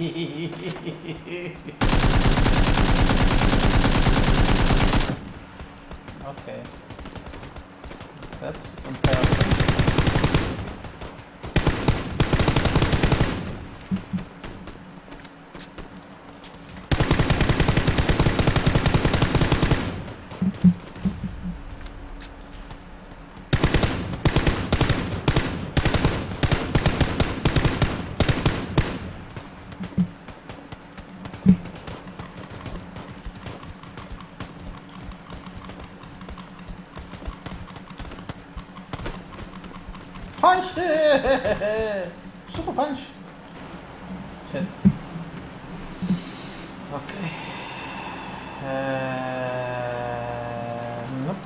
okay. That's some power. Punch! Super punch! Shit. Okay. Uh, nope.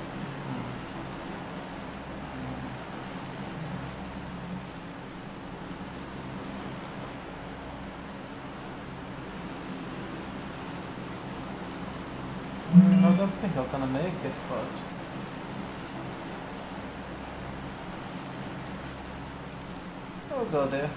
Mm, I don't think I'm gonna make it, but... I'll go there.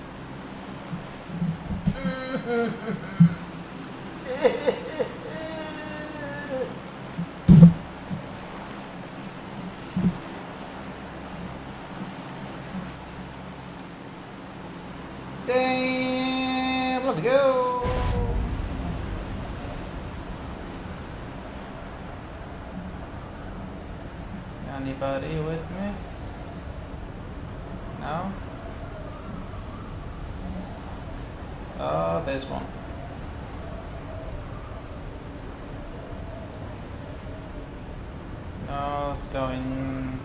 Damn, let's go. Anybody with me? No? Oh, there's one. No, it's going.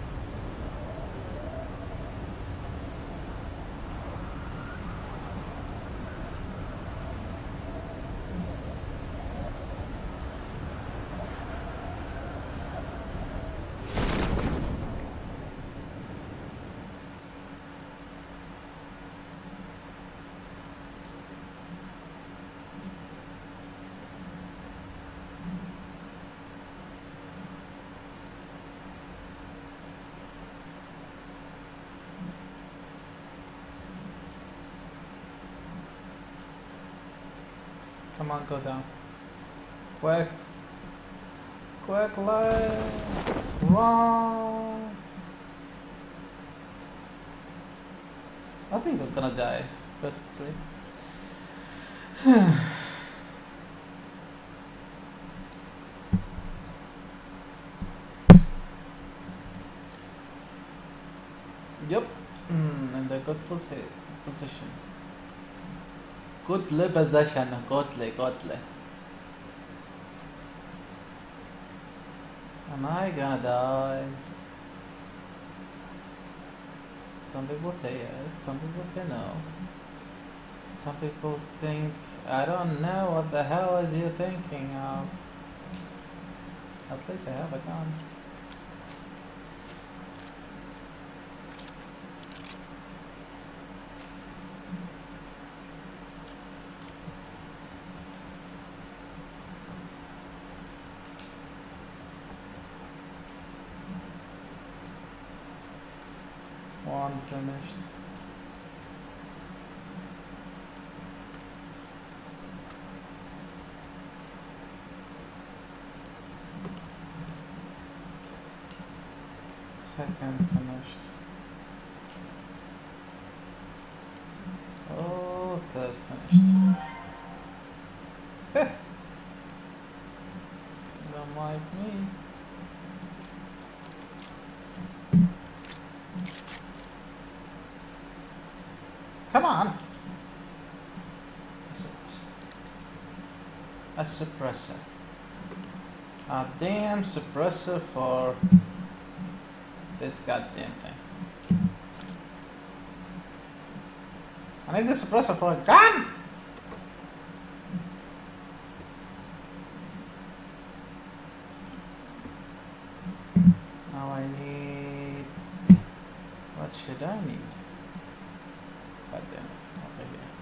Come on, go down. Quick. Quick, left. Wrong. I think I'm gonna die. Firstly. yep. Mm, and I got this position. Godly possession, godly, godly. Am I gonna die? Some people say yes, some people say no. Some people think, I don't know what the hell is you thinking of. At least I have a gun. One finished. Second finished. Oh, third finished. Don't like me. Come on! A suppressor. A suppressor. A damn suppressor for this goddamn thing. I need the suppressor for a gun! Now I need... What should I need? God damn it. Okay, here.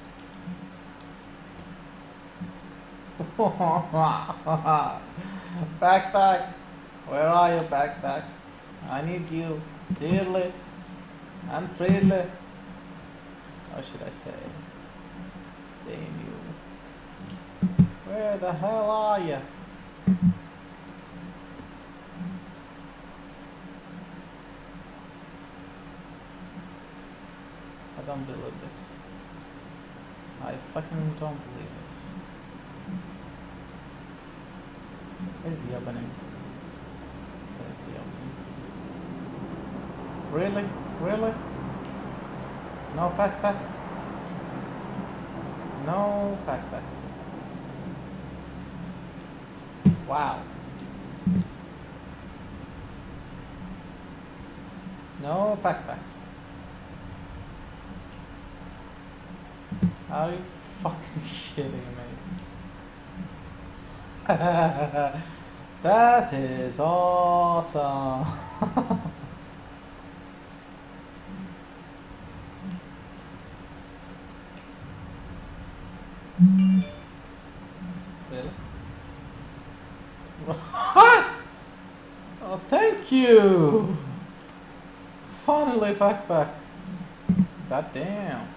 backpack! Where are you, backpack? I need you dearly and freely. How should I say? Damn you. Where the hell are you? I don't believe this. I fucking don't believe this. Where's the opening? There's the opening. Really? Really? No backpack? No backpack. Wow. No backpack. Are you fucking shitting me? that is awesome. really? oh, thank you. Finally, backpack. God damn.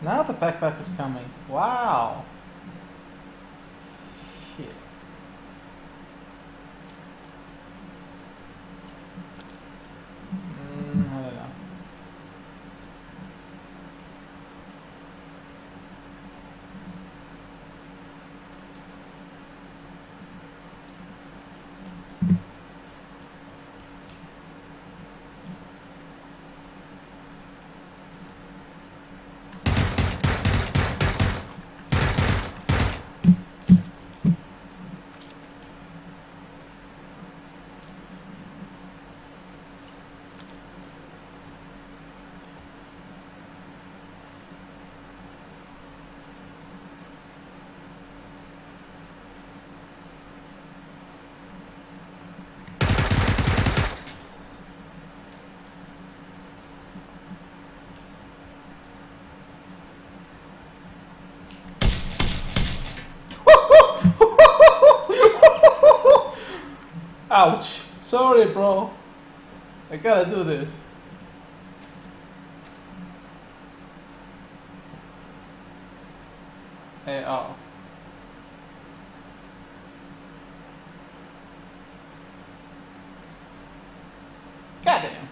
Now the backpack is coming. Wow. Shit. Mm, I don't know. Ouch. Sorry, bro. I gotta do this. Hey, oh. Goddamn.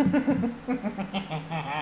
ah.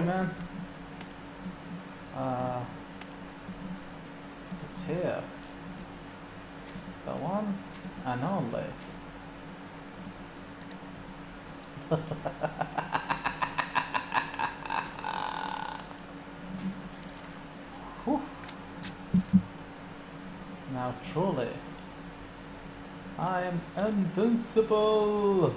Sorry, man. Uh, it's here. The one and only. Now truly, I am invincible.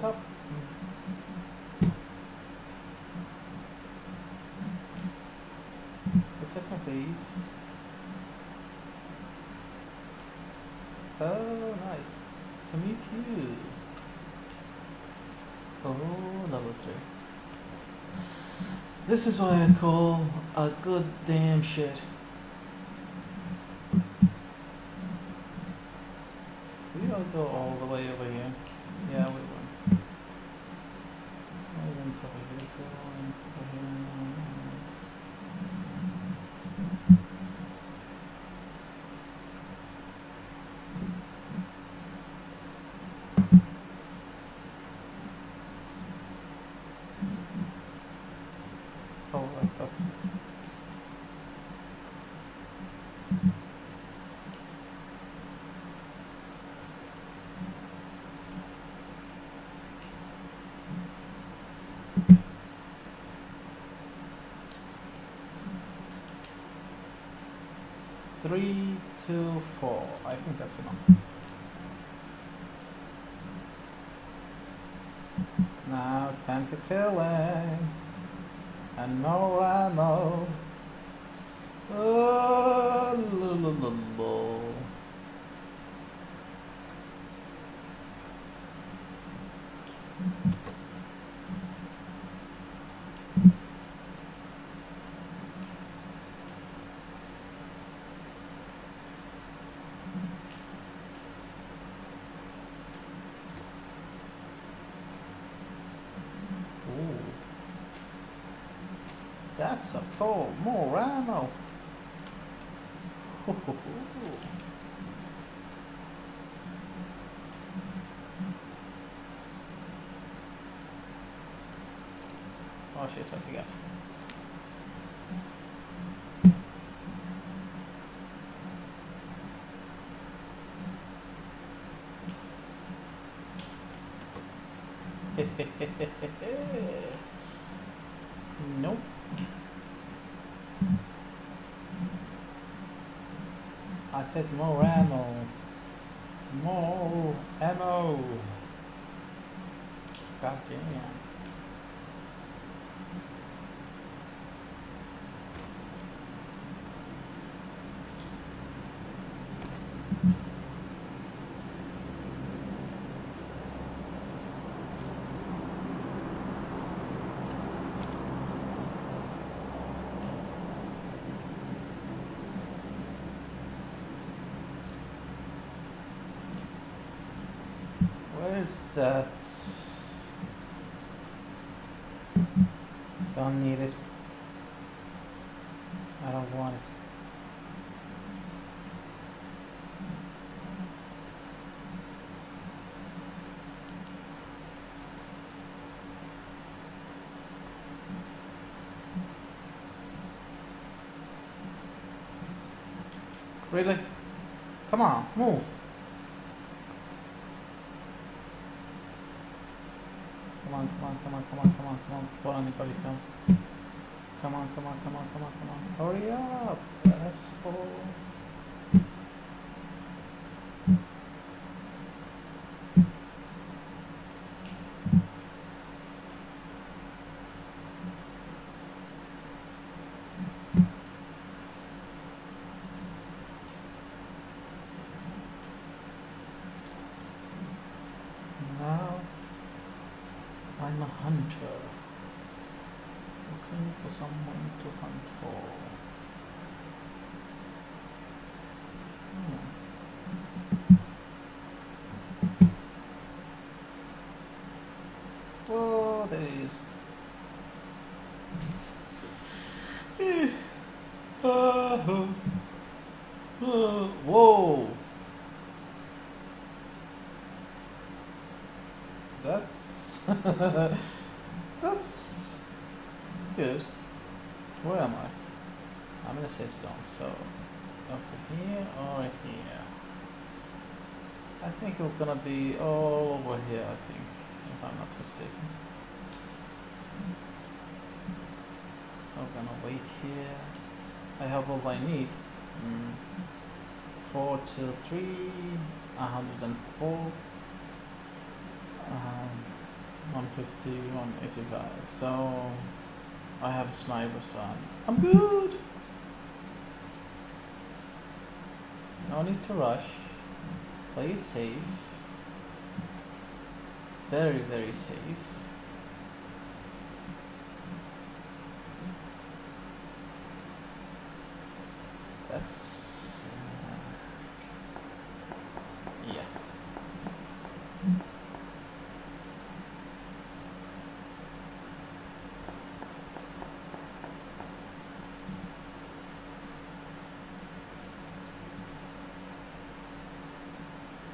Top. The second phase. Oh, nice. To meet you. Oh, level 3. This is what I call a good damn shit. Do we all go all the way over here? Yeah, we went. We went over here too, we went over here. Oh, right, that's... Three, two, four. I think that's enough. Now, time to killing. And more ammo. Oh, lo, lo, lo, lo. Ooh. That's a cool. More ammo. Oh shit, I forgot. nope. I said more ammo. More ammo. God damn. Where's that? Don't need it. I don't want it. Really? Come on, move. Come on, come on, come on, come on, before anybody comes. Come on, come on, come on, come on, come on. Hurry up, asshole. Now I'm a hunter. Looking for someone to hunt for. Hmm. Oh, there he is. Eh. Uh, uh, whoa! That's that's good. Where am I? I'm in a safe zone, so over here or here. I think it's gonna be all over here. I think, if I'm not mistaken. I'm gonna wait here. I have all I need. Mm. Four two three, a hundred and four. Um, 150, 185. So I have a sniper, so I'm, I'm good. No need to rush. Play it safe. Very, very safe. That's uh, yeah.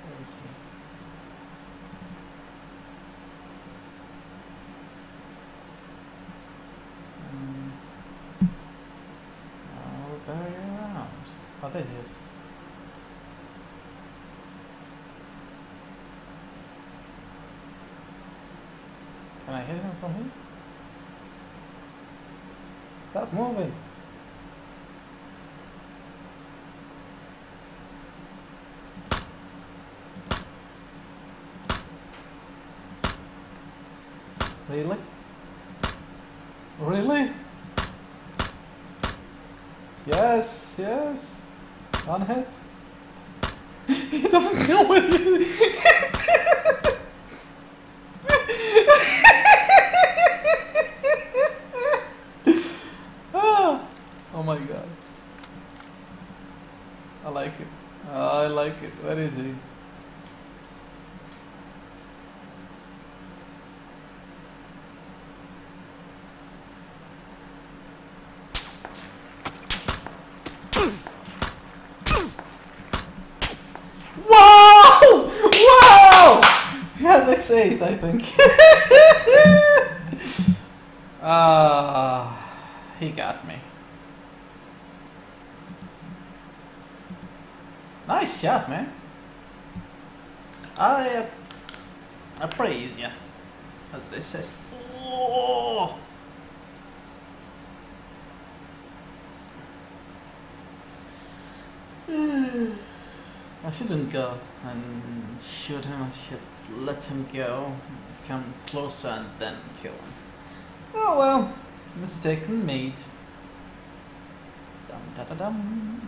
Where is he? Um, oh, bury around. Oh, there he is. Can I hit him from here? Stop Really? Really? Yes, yes. One hit. he doesn't know where he ah, Oh my god. I like it. I like it. Where is he? Wow! Wow! Yeah, I think. Ah, he got me. Nice shot, man. I uh, I praise you, as they say. Oh! I shouldn't go and shoot him. I should let him go, come closer, and then kill him. Oh well, mistaken made. Dum da da dum.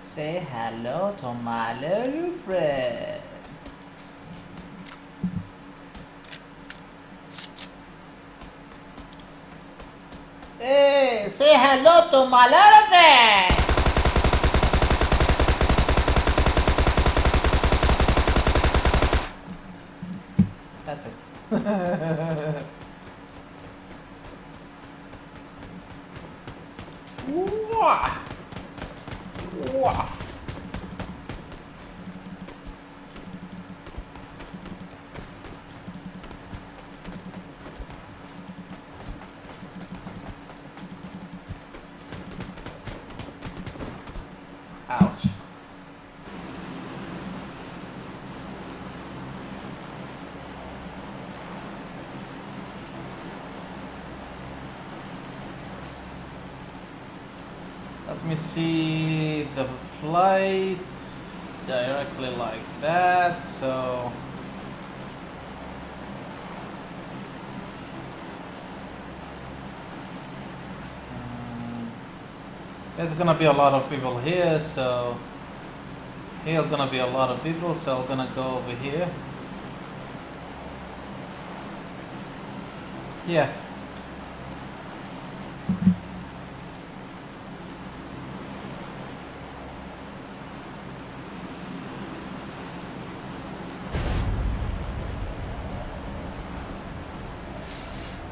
Say hello to my little friend. Hey, say hello to my little friend. That's it. Wah! Wah! Ouch. Let me see the flight directly like that, so um, there's gonna be a lot of people here, so here gonna be a lot of people, so I'm gonna go over here. Yeah.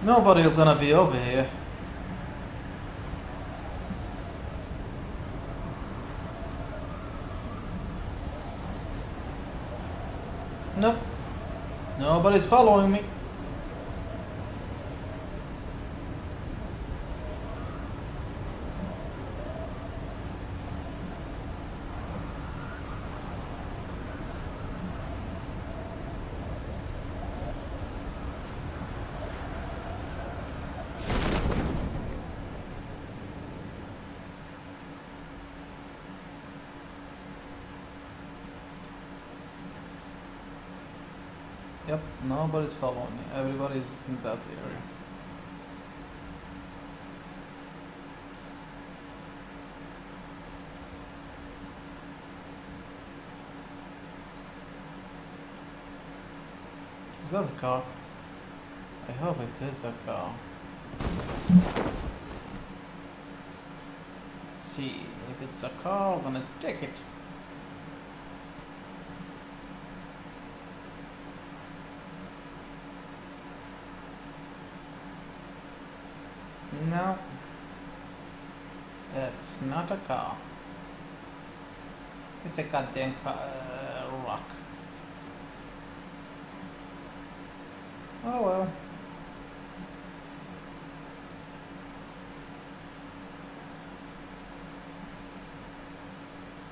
Nobody gonna be over here. Nope. Nobody's following me. Yep, nobody's following me. Everybody's in that area. Is that a car? I hope it is a car. Let's see. If it's a car, I'm gonna take it. No. It's a car. It's a goddamn car, uh, rock. Oh well.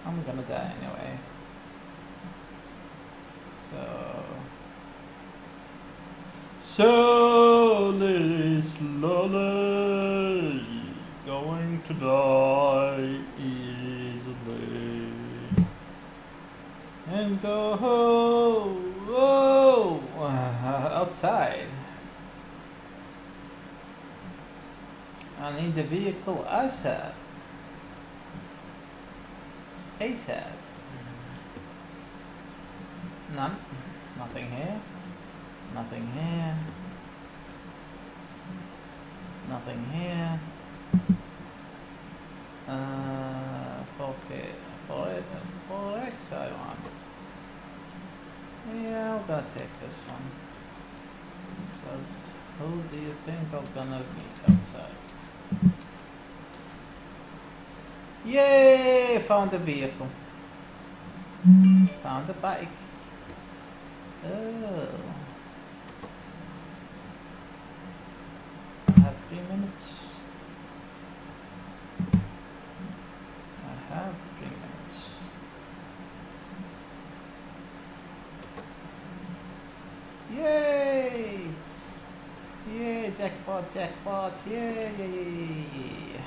I'm gonna die anyway. So. Slowly, slowly, to die easily. And go home, oh, outside. I need the vehicle ASAP. ASAP. None. Nothing here. Nothing here. Nothing here. Uh, 4K, 4, 4X I want. Yeah, I'm gonna take this one. Because who do you think I'm gonna meet outside? Yay! Found a vehicle. Found a bike. Oh. I have three minutes. I have three minutes. Yay! Jackpot, jackpot, yay, yay.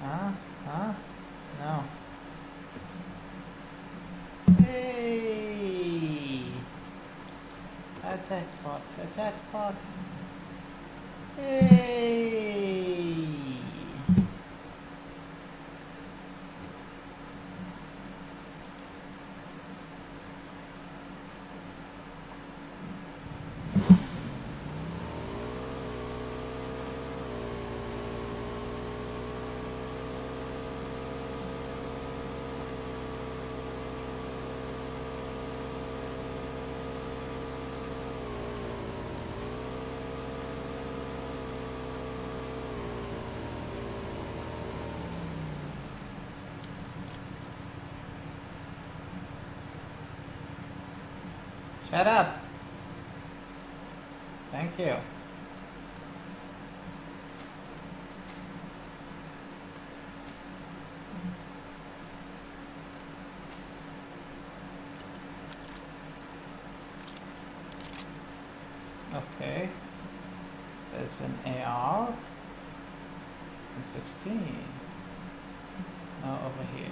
Huh? Huh? No. Hey! A jackpot, a jackpot. Hey! Shut up. Thank you. Okay. There's an AR. M16. Now over here.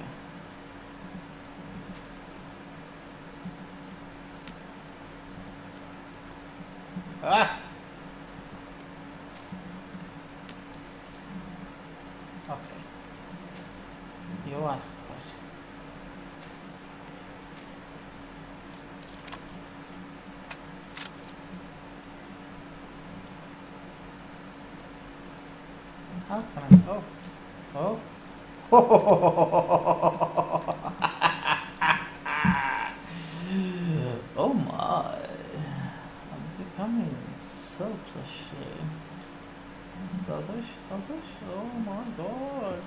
Ah! Okay. You asked for it. How can I? Oh. Oh. oh my. I'm becoming selfish. Selfish? Selfish? Oh my god.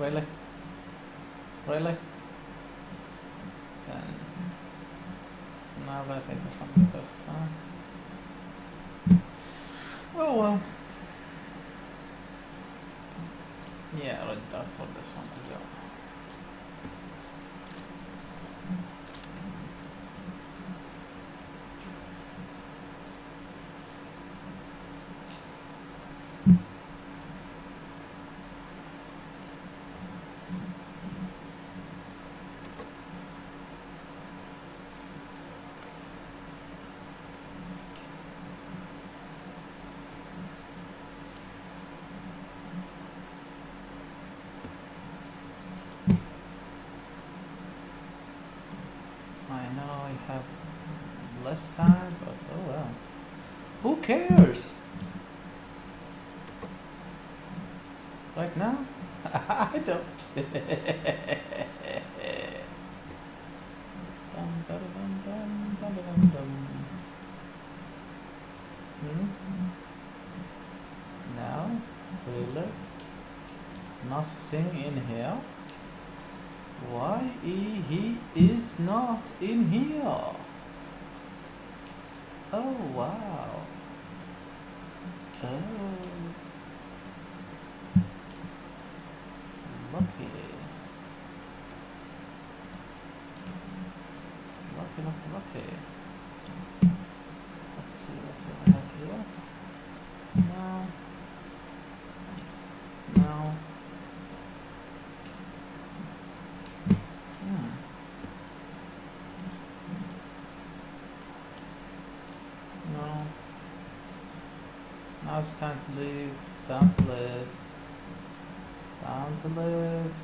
Really? Really? Then now I'm gonna take this one because uh, oh well. Yeah, I already asked for this one as well. have less time, but oh well. Who cares? Right now? I don't. Dum, dum, dum, dum, dum, dum, dum. Hmm? Now? Really? Nothing in here? Why he is not in here? Oh wow. Oh. Lucky. Lucky, lucky, lucky. Let's see what I have here. No. No. Hmm. No. Now it's time to leave. Time to live. Time to live.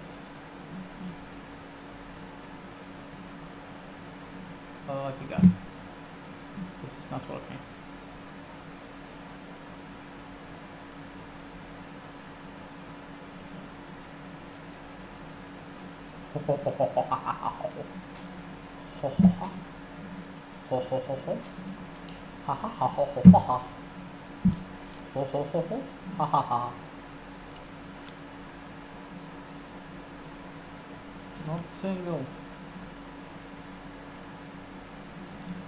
Oh, I forgot. This is not working. Not single.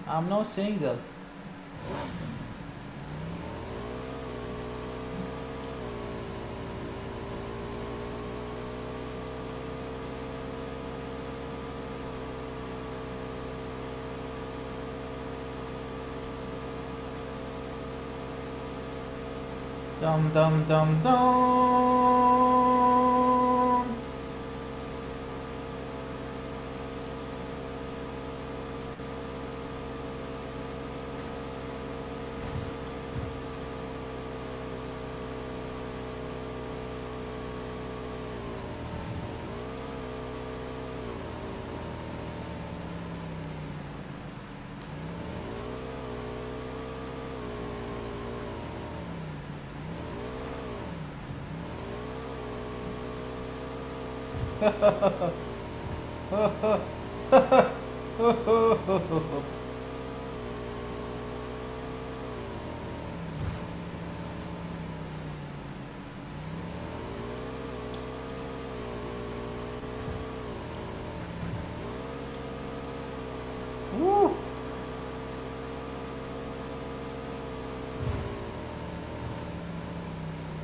I'm not single. Dum dum dum dum. Woo.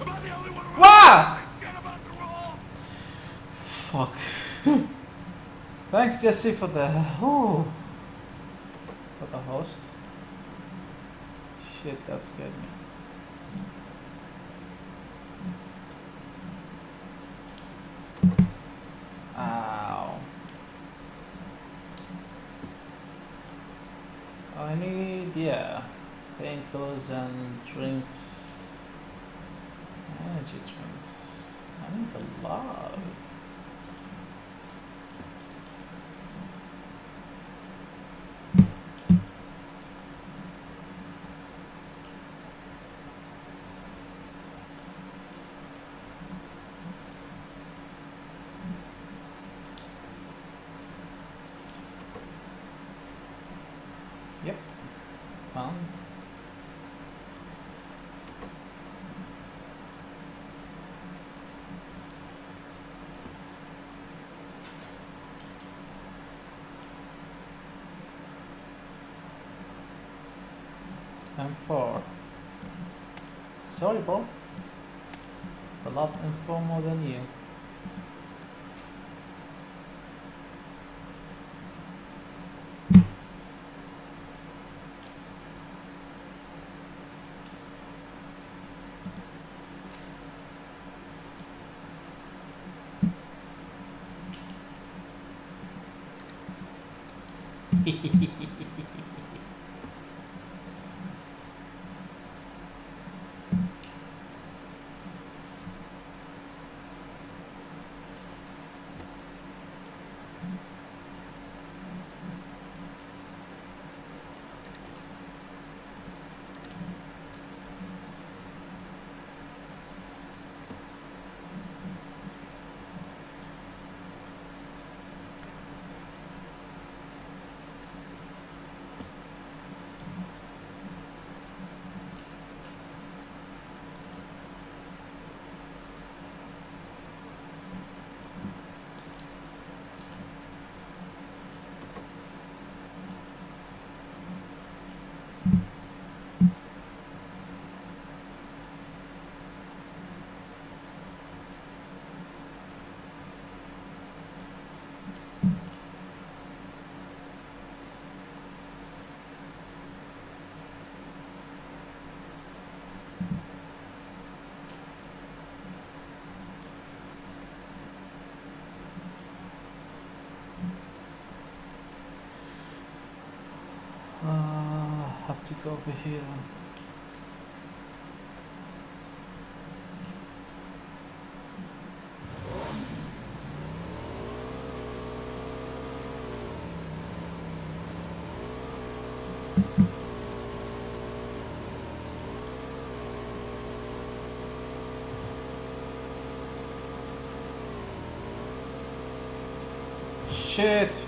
Am I the only one around? Wow! Shit about to roll! Fuck. Thanks, Jesse, for the oh, for the host. Shit, that scared me. Ow. I need yeah, painkillers and drinks. Energy drinks. I need a lot. Yep. Found. I'm four. Sorry, bro. A lot more than you. Have to go over here. Shit!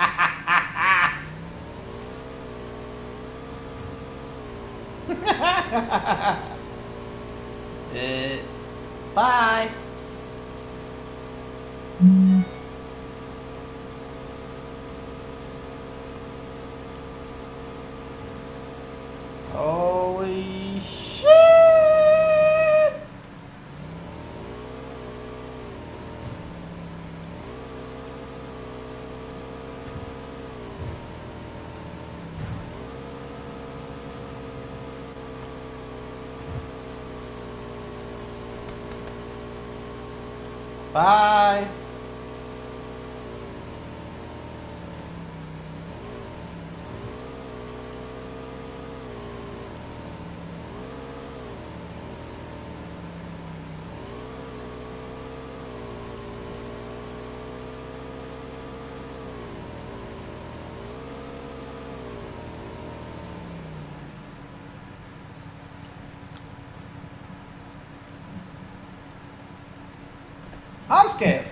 I'm.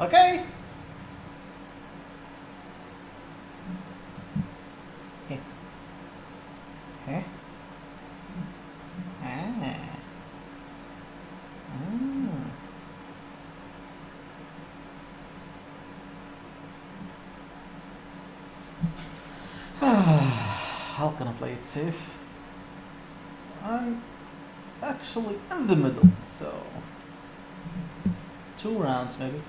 Okay? Heh. Ah. Mm. How can I play it safe? I'm actually in the middle, so two rounds maybe.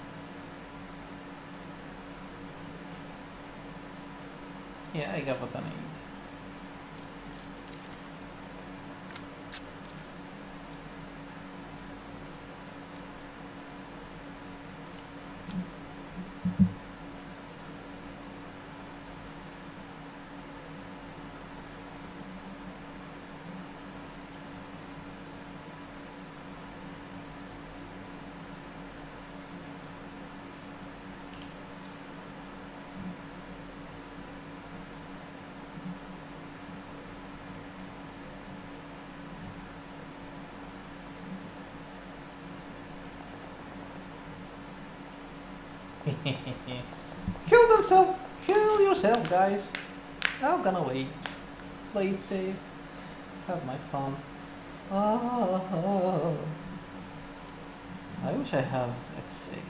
Yeah, I got what I need. Kill themselves! Kill yourself, guys! I'm gonna wait. Play it safe. Have my fun. Oh, I wish I have X8.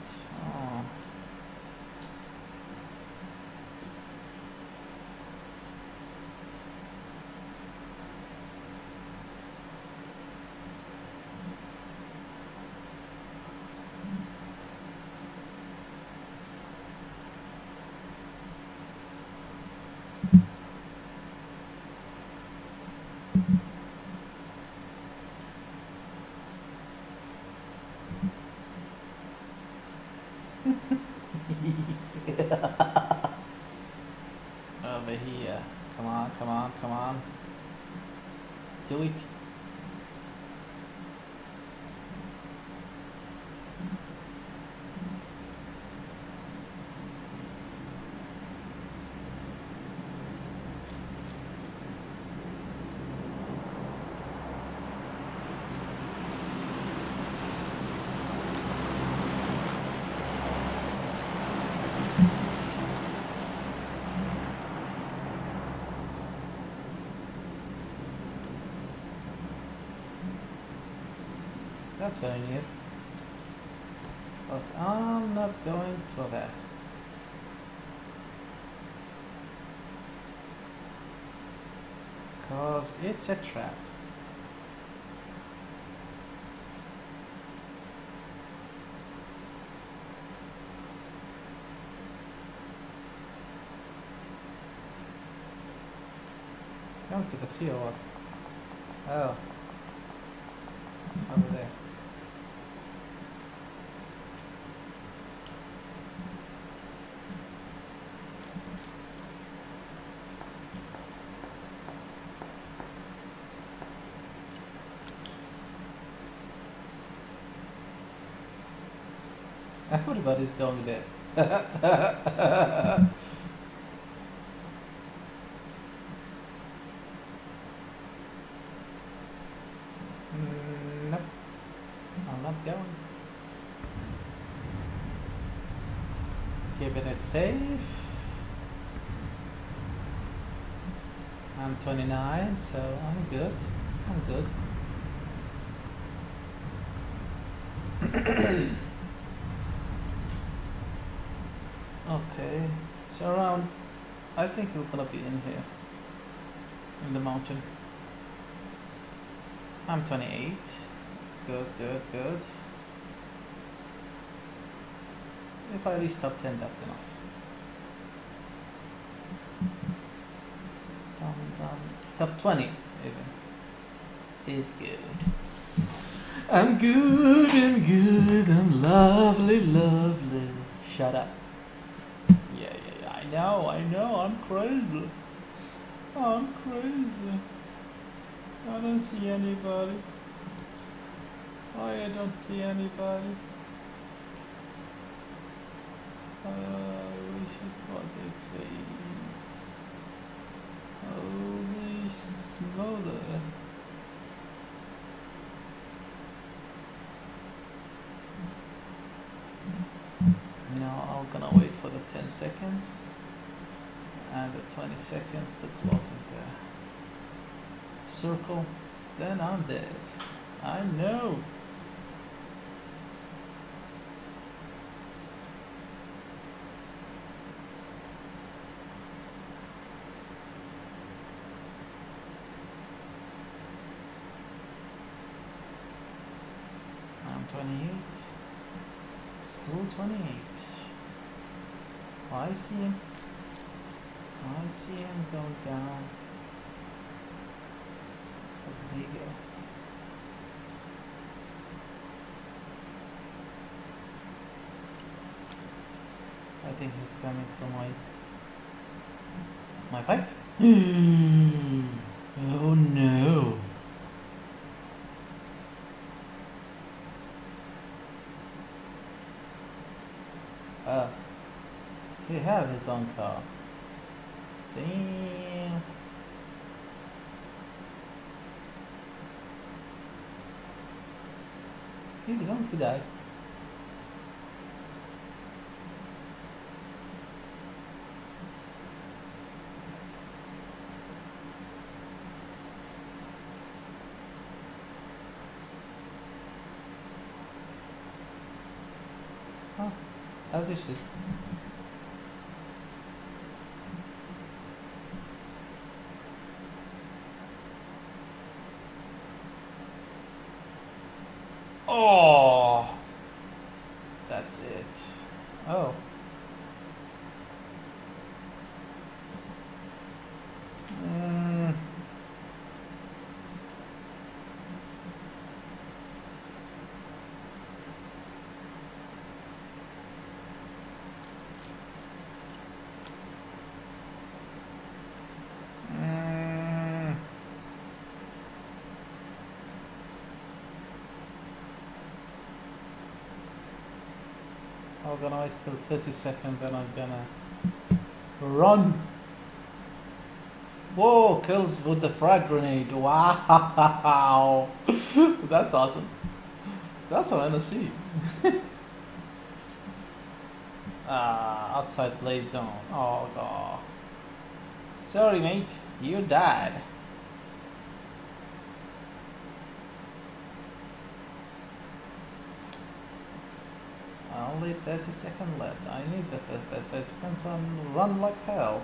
That's very new. But I'm not going for that. Because it's a trap. It's going to the sea or what? Oh. Everybody's going there. Nope. I'm not going. Keeping it safe. I'm 29, so I'm good. I'm good. okay, it's around. Think it's gonna be in here, in the mountain. I'm 28. Good, good, good. If I reach top 10, that's enough. Dum, dum. Top 20, even. Is good. I'm good, I'm good, I'm lovely, lovely. Shut up. Yeah, yeah, yeah. I know, I know, I'm crazy. I'm crazy. I don't see anybody. I don't see anybody. I wish it was exceed. Holy smother. Now I'm gonna wait for the 10 seconds and the 20 seconds to close it there circle, then I'm dead. I know. I'm 28. Still 28. I see him. I see him go down. There you go. I think he's coming from my my bike. oh no. Uh, he have his own car. Damn. He's going to die. Oh, as you see. Oh, that's it. Oh. Mm. Mm. I'm gonna wait till 30 seconds, then I'm gonna run. Whoa, kills with the frag grenade. Wow. That's awesome. That's what I wanna see. ah, outside blade zone. Oh god. Sorry mate, you died. Only 30 seconds left. I need the 30 seconds and run like hell.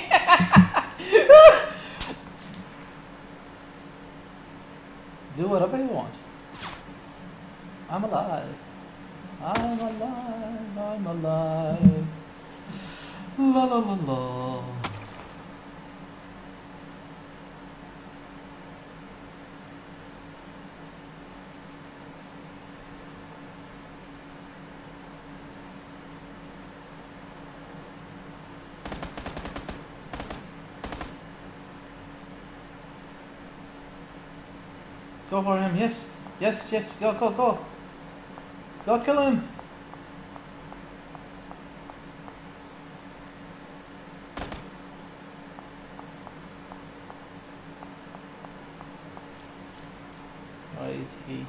Go for him. Yes. Yes, yes. Go, go, go. Go kill him. Where is he?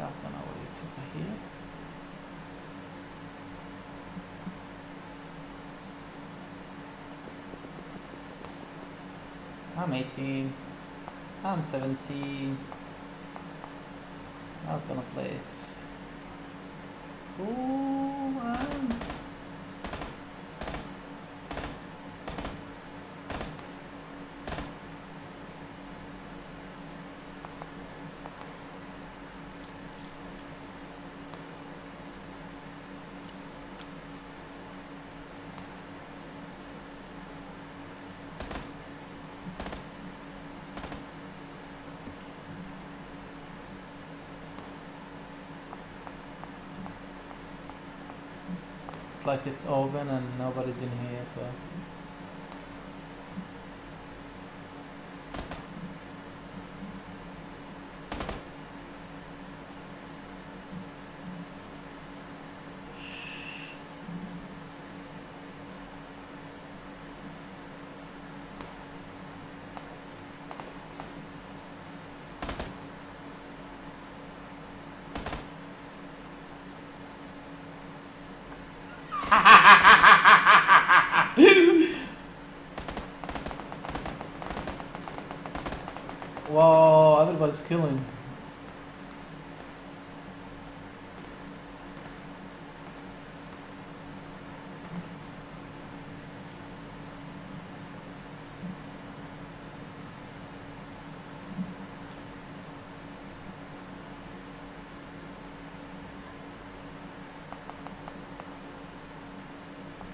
I'm gonna wait over here. I'm 18. I'm 17. I'm gonna play it. Full arms. It's like it's open and nobody's in here, so. Whoa, everybody's killing.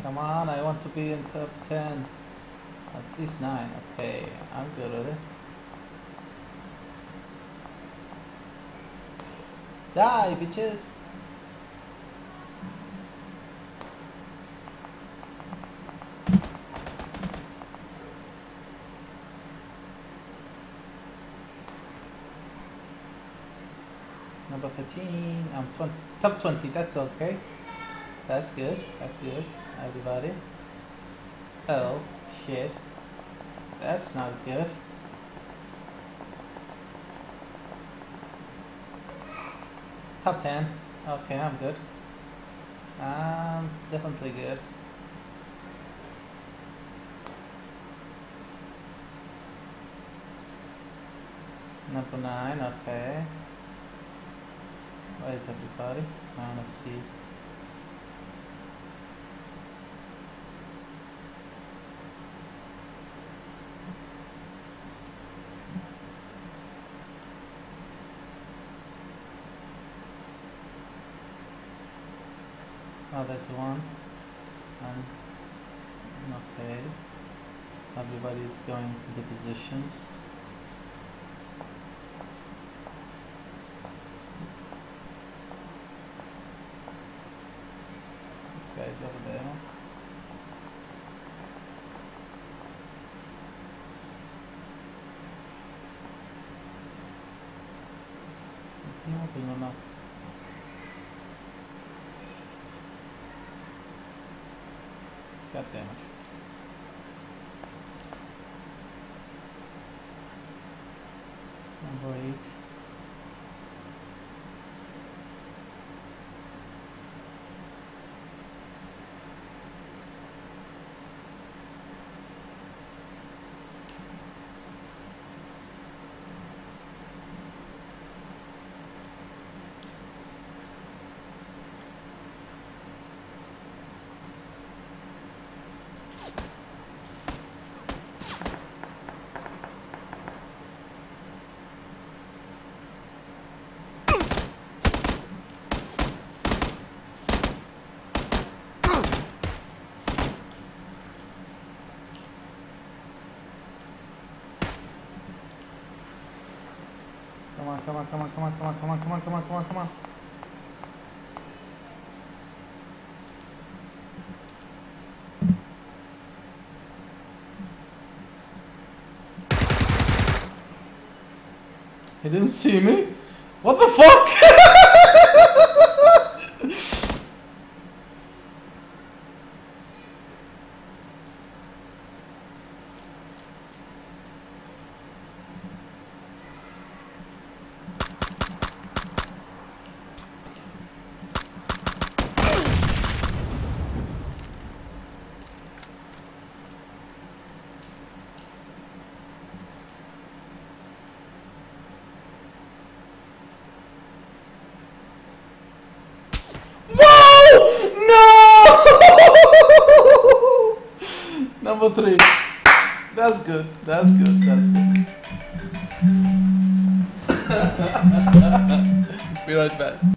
Come on, I want to be in top 10. At least 9. Okay, I'm good with it. Die, bitches! Number 13. I'm um, 20, top 20. That's okay. That's good. That's good. Everybody. Oh, shit. That's not good. Top 10. Okay, I'm good. I'm definitely good. Number 9, okay. Where is everybody? I wanna see. There's one. and okay. Everybody's going to the positions. This guy's over there. Is he moving or not? God damn it. Number eight. Come on, come on, come on, come on, come on, come on, come on, come on, come on. He didn't see me? What the fuck? Whoa! No! Number three. That's good. That's good. That's good. Be right back.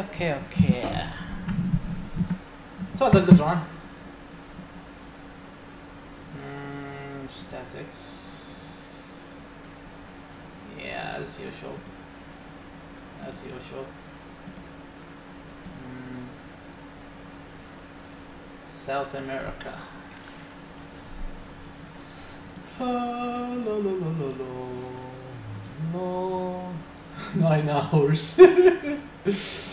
Okay, okay. So it's a good one. Mm, statics. Yeah, as usual. As usual. Mm. South America. Ah, lo, lo, lo, lo, lo. No. Nine hours.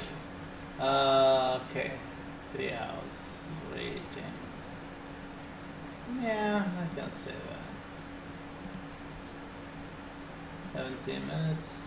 15 minutes.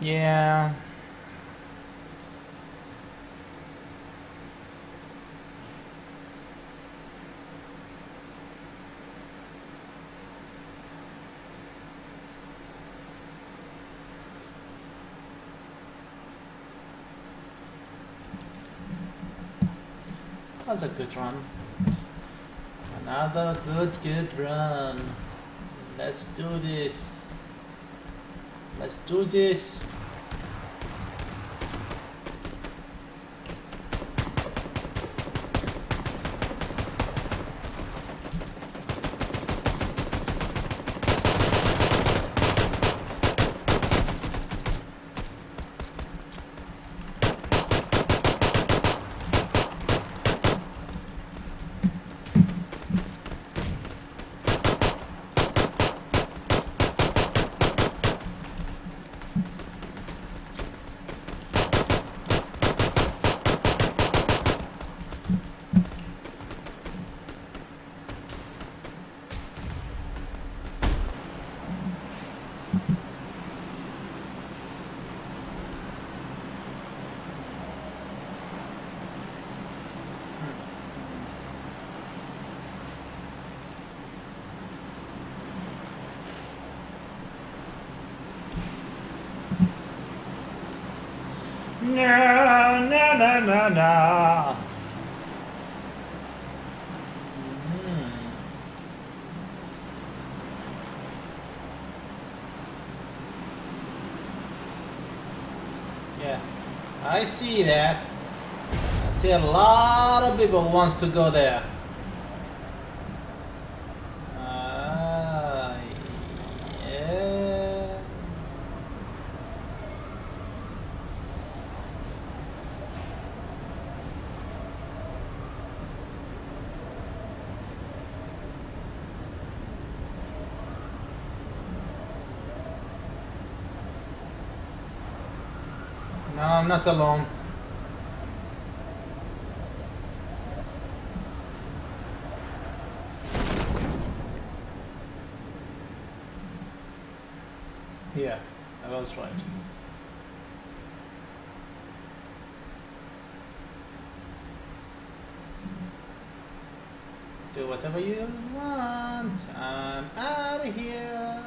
Yeah. That was a good run. Another good, good run. Let's do this. Let's do this. No, no, no, no, no. Mhm. Yeah, I see that. I see a lot of people wants to go there. Ah. No, I'm not alone. Yeah, I was right. Do whatever you want. I'm out of here.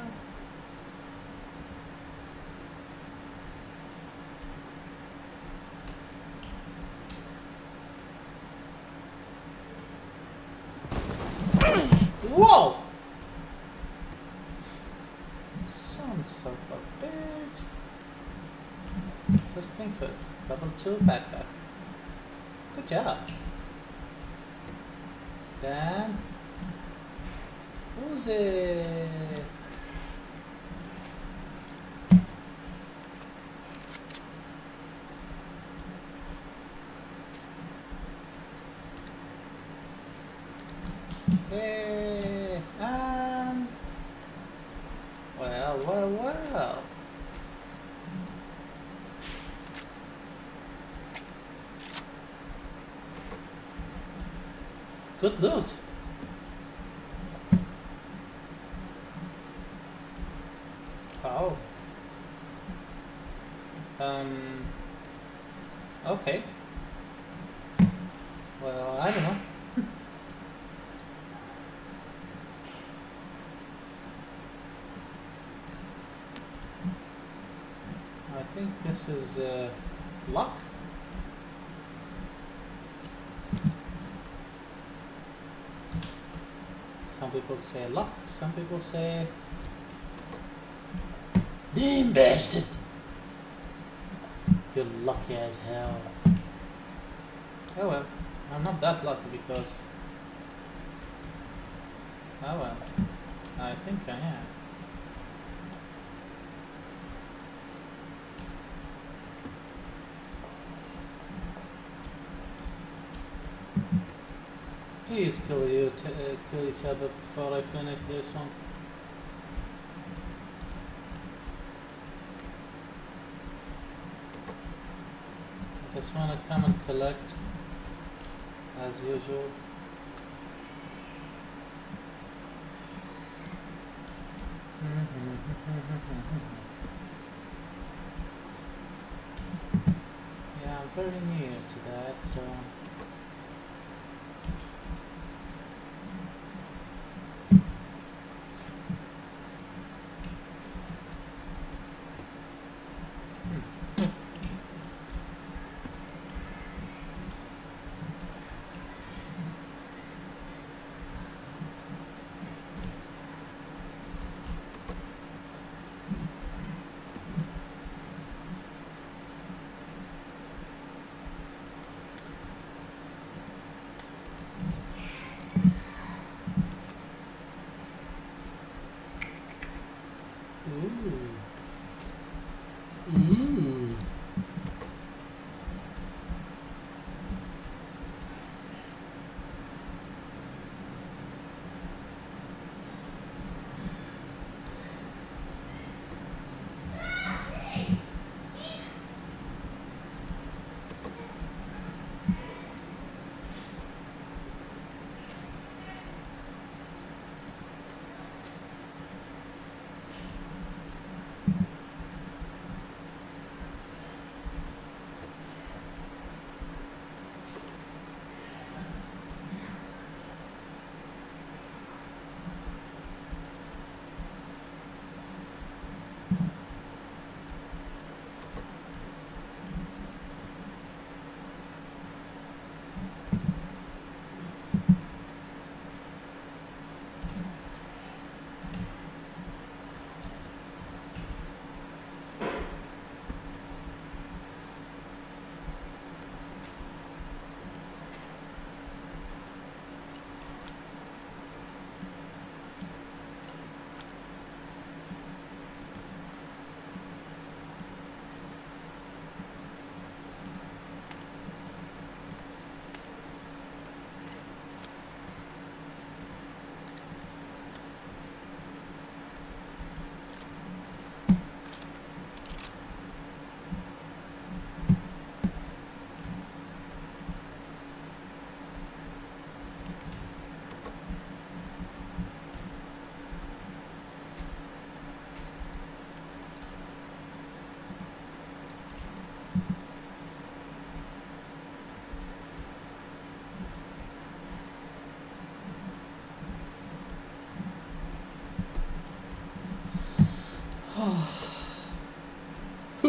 Whoa! Sons of a bitch. First thing first, level 2 backpack. Good job. se is uh, luck. Some people say luck, some people say Damn bastard! You're lucky as hell. Oh well, I'm not that lucky because Oh well. I think I am. Please kill you, t- uh, kill each other before I finish this one. Just wanna come and collect as usual. Yeah, I'm very near to that, so.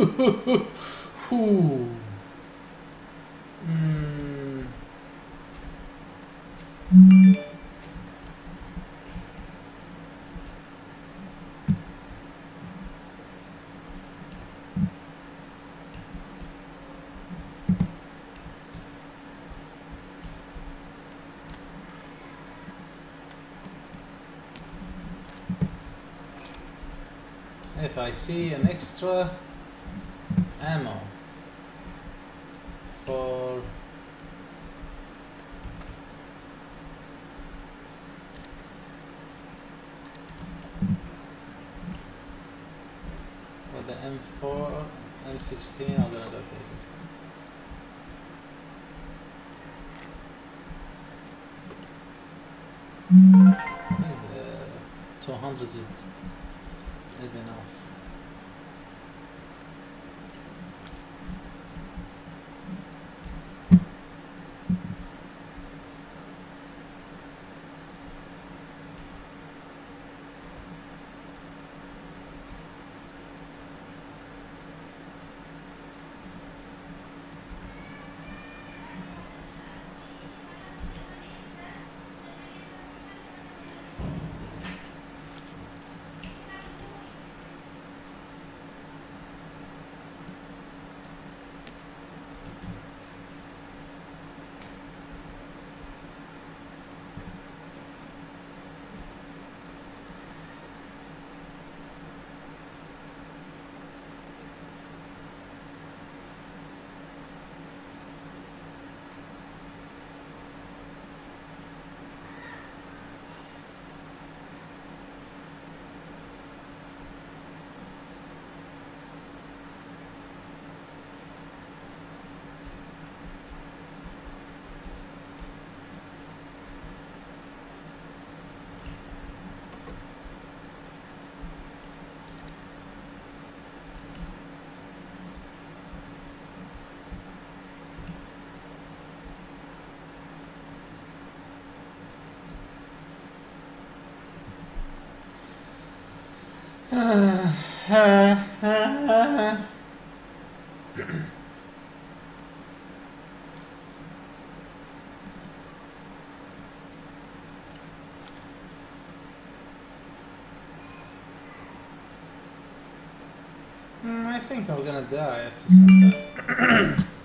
Whew. Mm. If I see an extra ammo for for the M4, M16, I'm gonna go take it. I think uh, the 200 is, is enough. Hmm, I think I'm gonna die after some time.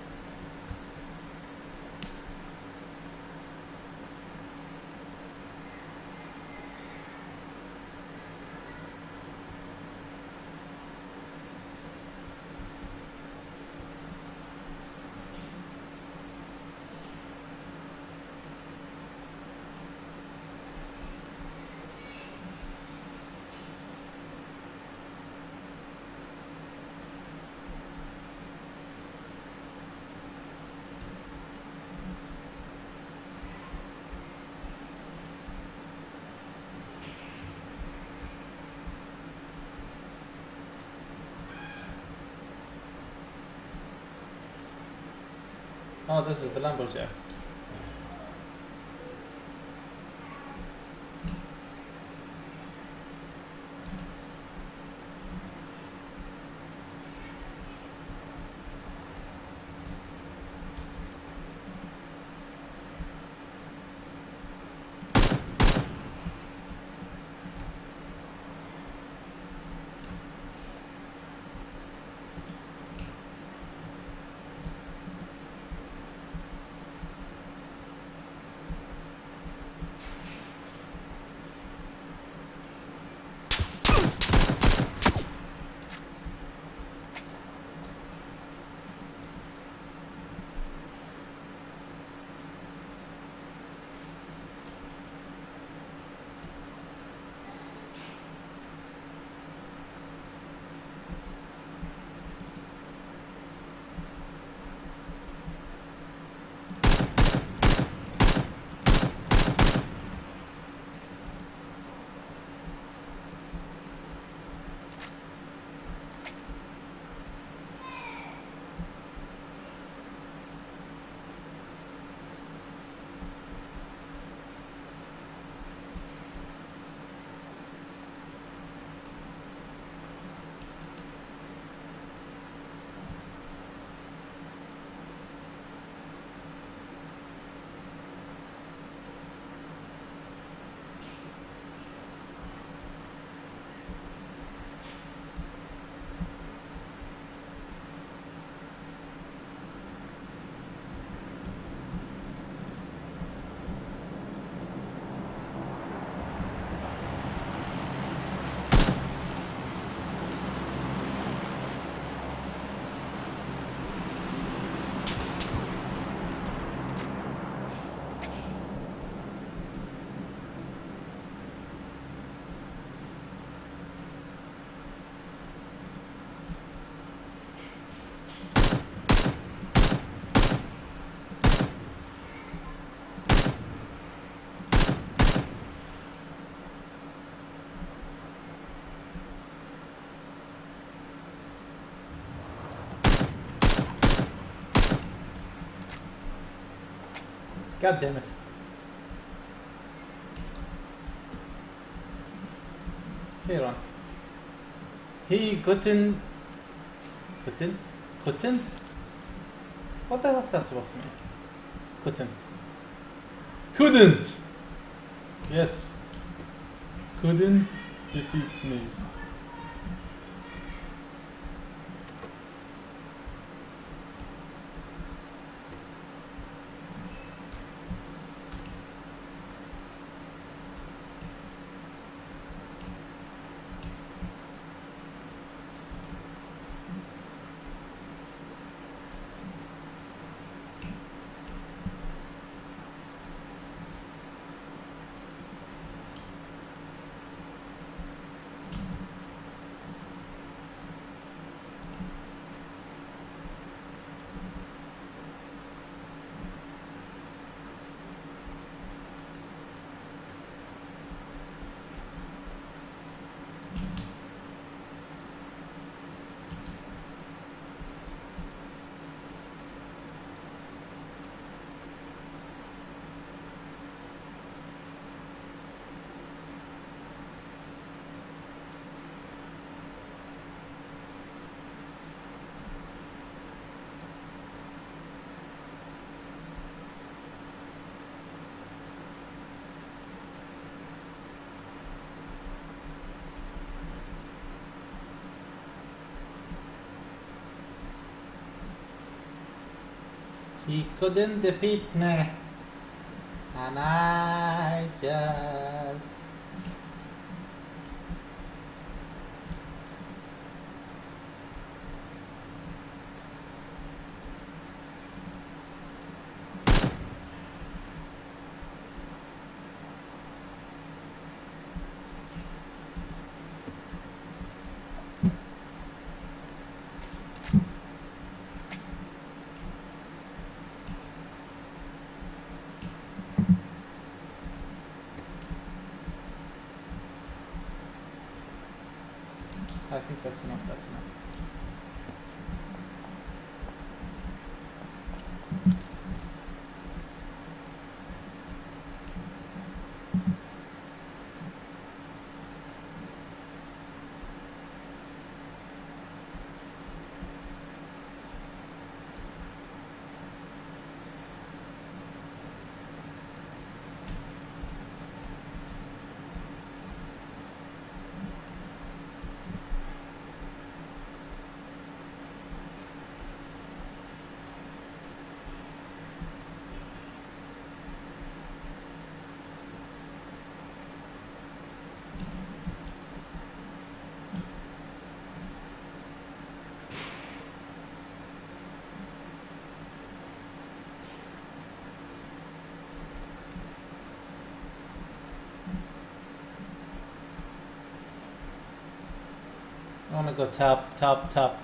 Oh, this is the lumberjack. God damn it. Here on. He couldn't. Couldn't? Couldn't? What the hell is that supposed to mean? Couldn't. Couldn't! Yes. Couldn't defeat me. He couldn't defeat me. And I just. I think that's enough, that's enough. I wanna go top, top, top.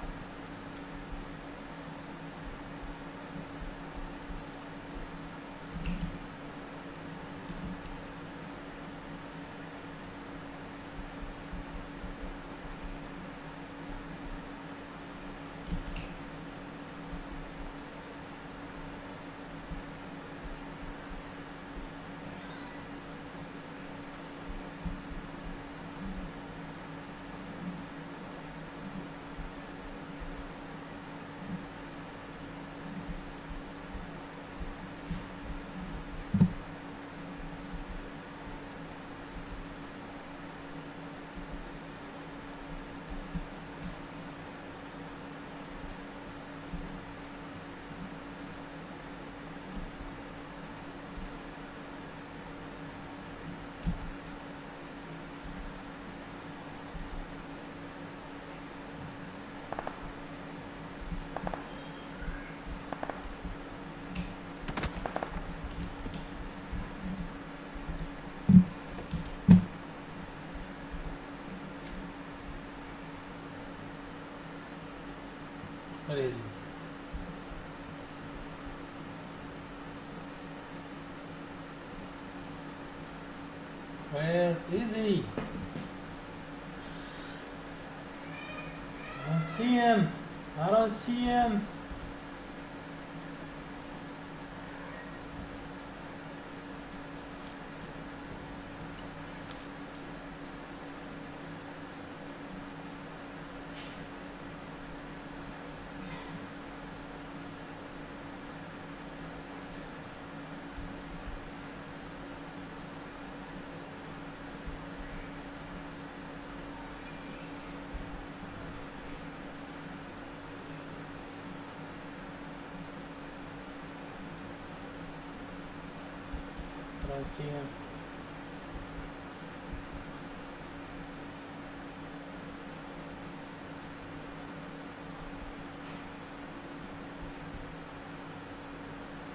Where is he? Where is he? I don't see him. I don't him. Don't see him.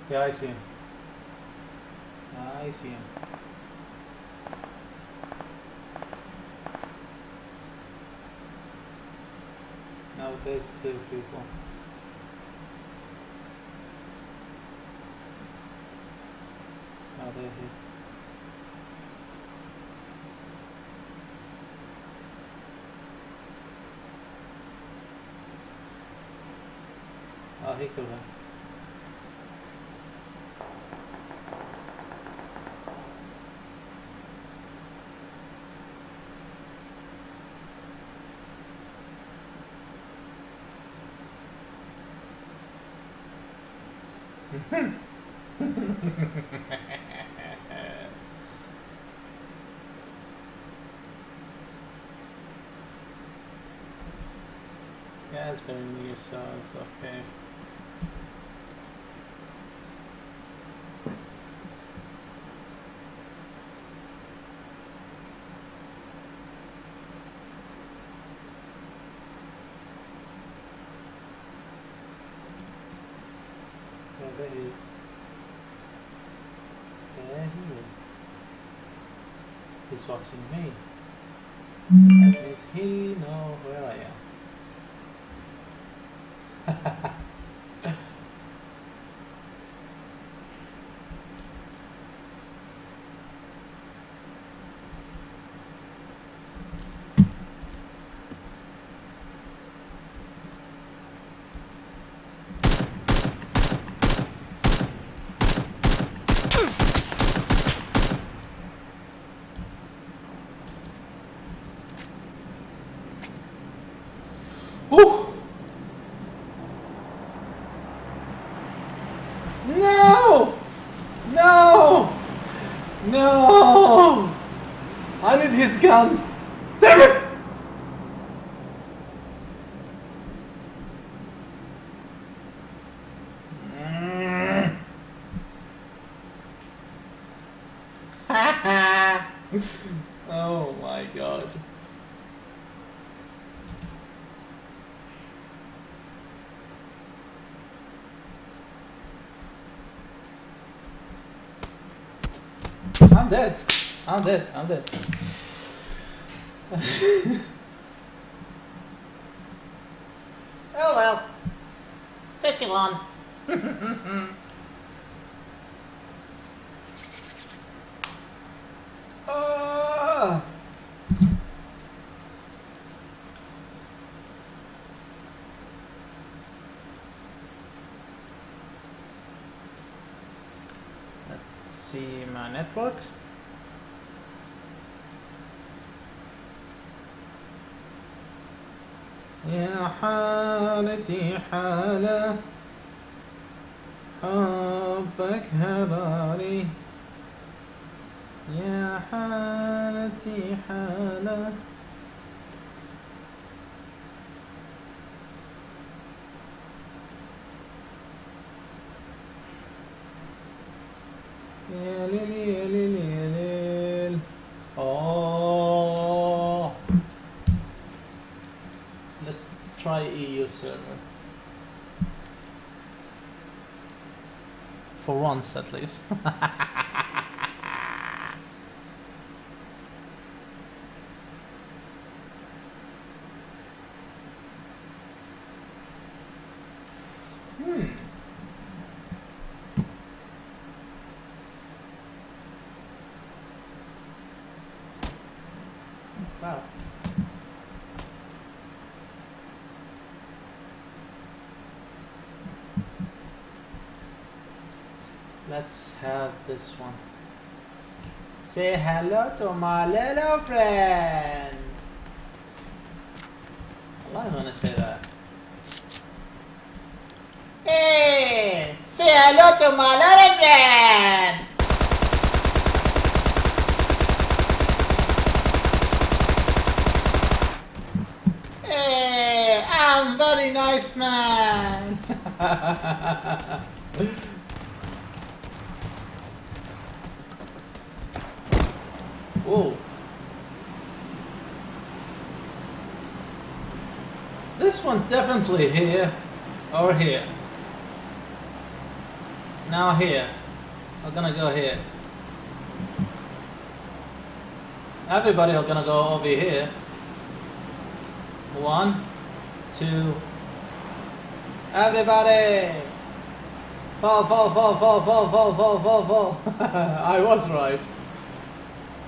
Yeah, I see him. I see him. Now there's two people. Oh, he is. It's very near, so it's okay. There he is. There he is. He's watching me. Does he know where I am? Whew. No! No! No! I need his guns! Damn it! Oh my god. I'm dead. I'm dead. I'm dead. oh well. 51. Ah. Let's see my network. Once at least Hmm Wow. Let's have this one. Say hello to my little friend. I like when I say that. Hey, say hello to my little friend. Hey, I'm very nice man. Whoa. This one definitely here or here. Now here. I'm gonna go here. Everybody are gonna go over here. One, two. Everybody! Fall, fall, fall, fall, fall, fall, fall, fall, fall. I was right.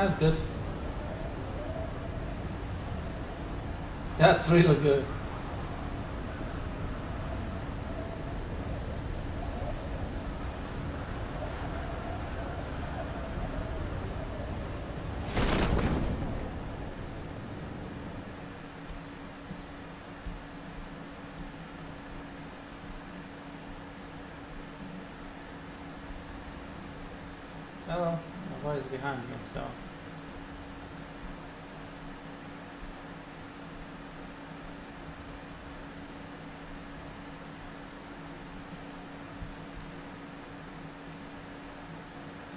That's good. That's really good. Oh, my boy is behind me, so.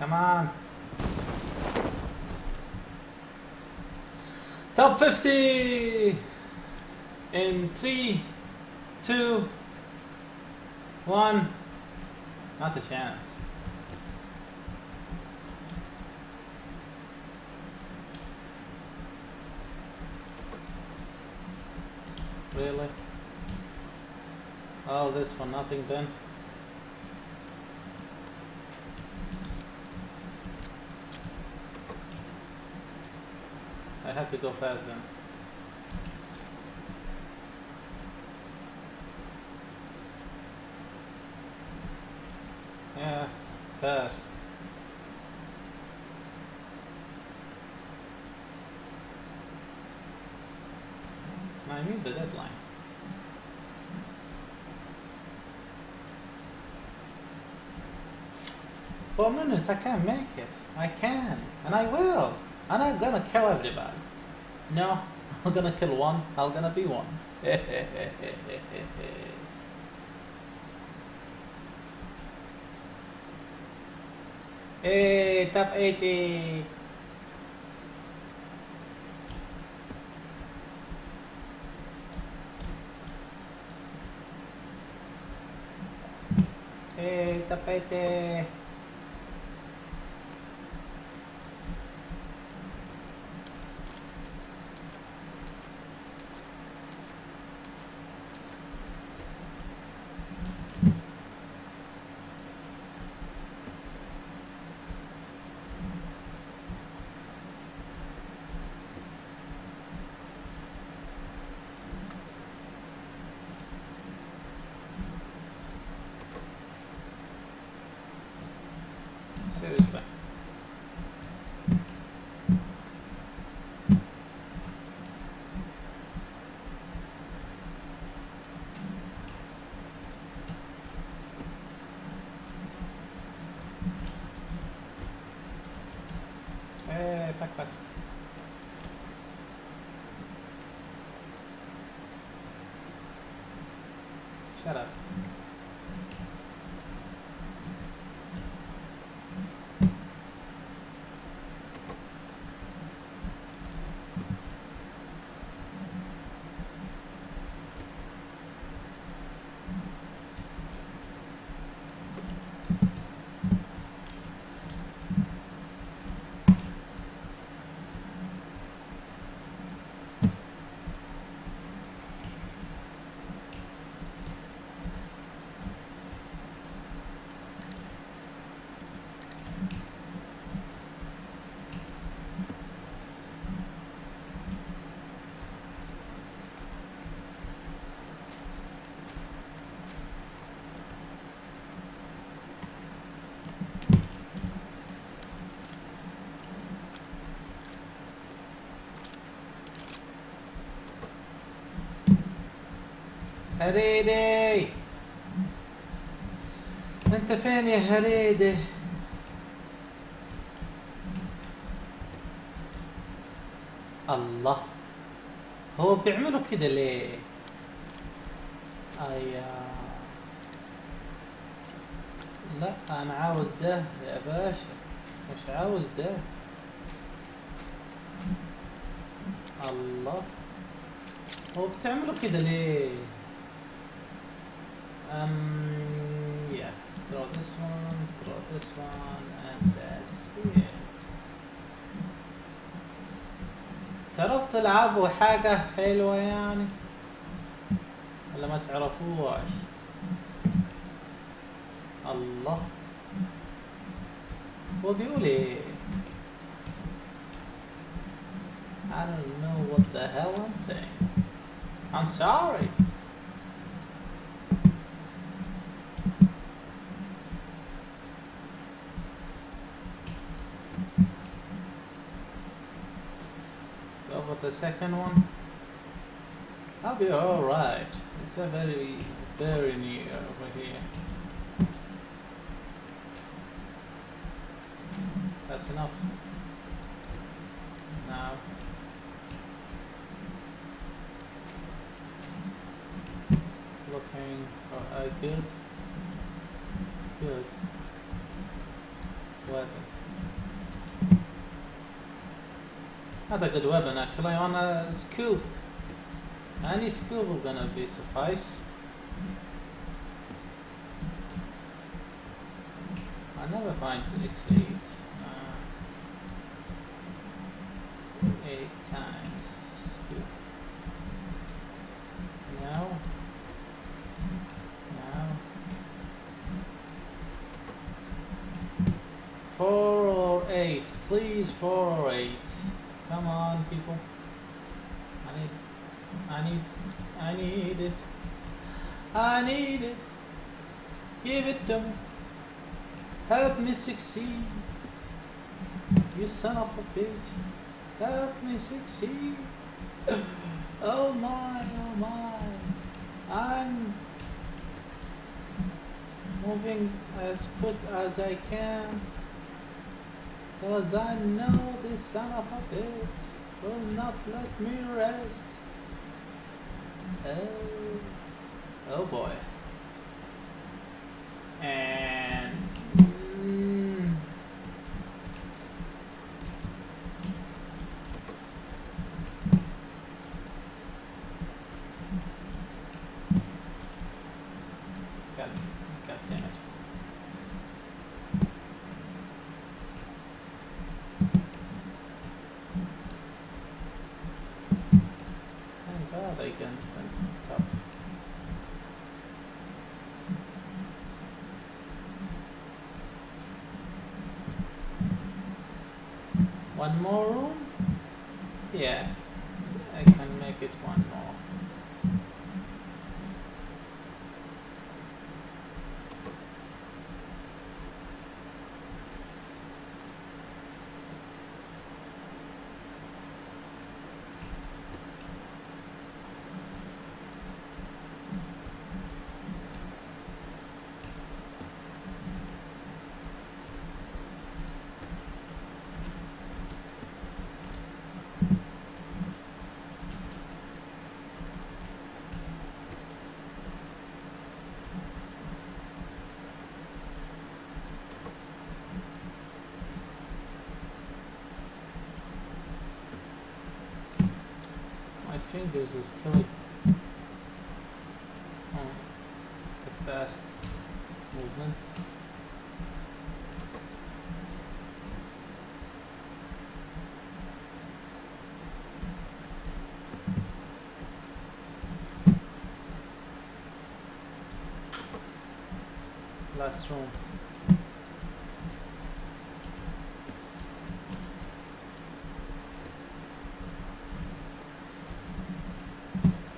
Come on. Top 50 in three, two, one. Not a chance. Really? All this for nothing then? I have to go fast then. Yeah, fast. I meet the deadline. Four minutes, I can't make it. I can, and I will. I'm not gonna kill everybody. No, I'm gonna kill one. I'm gonna be one. hey, eh, top 80. Hey, top Xará. هريدي أنت فين يا هريدي الله. هو بيعملوا كده ليه؟ ايا لا أنا عاوز ده يا باشا. مش عاوز ده. الله. هو بتعملوا كده ليه؟ تلعبوا حاجة حلوة يعني؟ ولا ما تعرفوش الله. هو بيقول إيه؟ I don't know what the hell I'm saying. I'm sorry. Second one. I'll be alright. It's a very, very near over here. That's enough. Now. Looking for a good, good weapon. Not a good weapon actually, on a scoop. Any scoop will gonna be suffice. I never find to exceed uh, eight times scoop. Now No. Four or eight, please. Four or eight. Come on, people. I need, I need, I need it. I need it. Give it to me. Help me succeed. You son of a bitch. Help me succeed. Oh my, oh my. I'm moving as quick as I can. Cause I know this son of a bitch will not let me rest. Oh, oh boy. And mm, God, God damn it. Thank God I can top. One more room? Yeah, I can make it one more. My fingers is killing oh, the fast movement. Last room.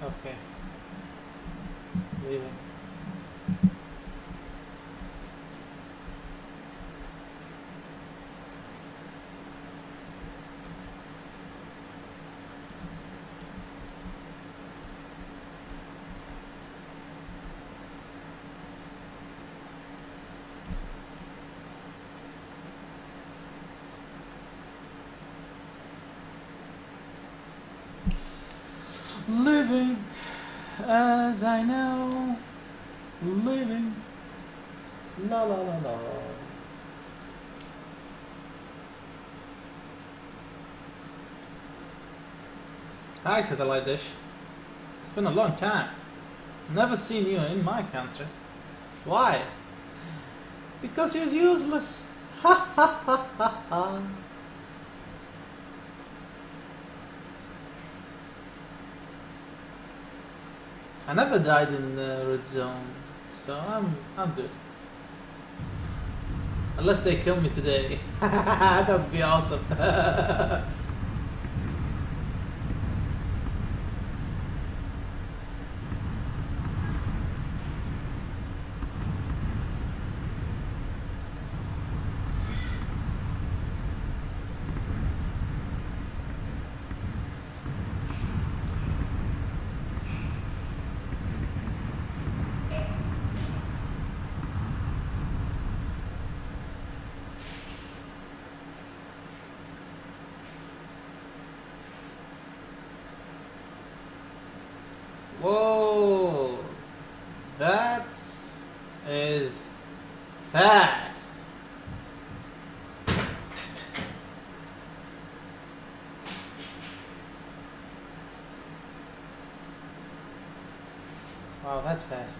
Okay. Leaving. Living as I know. Living. La la la la. Hi, satellite dish. It's been a long time. Never seen you in my country. Why? Because you're useless. Ha ha ha ha ha. I never died in the red zone, so I'm I'm good. Unless they kill me today, that'd be awesome. Whoa, that is fast. Wow, that's fast.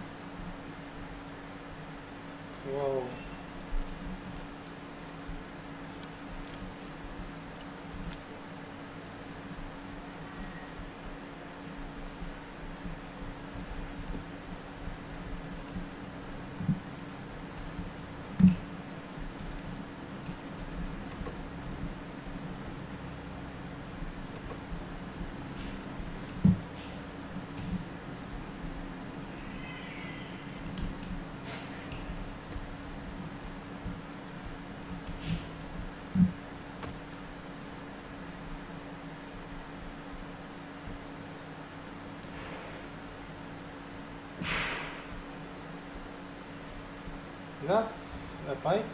Whoa. That a bike?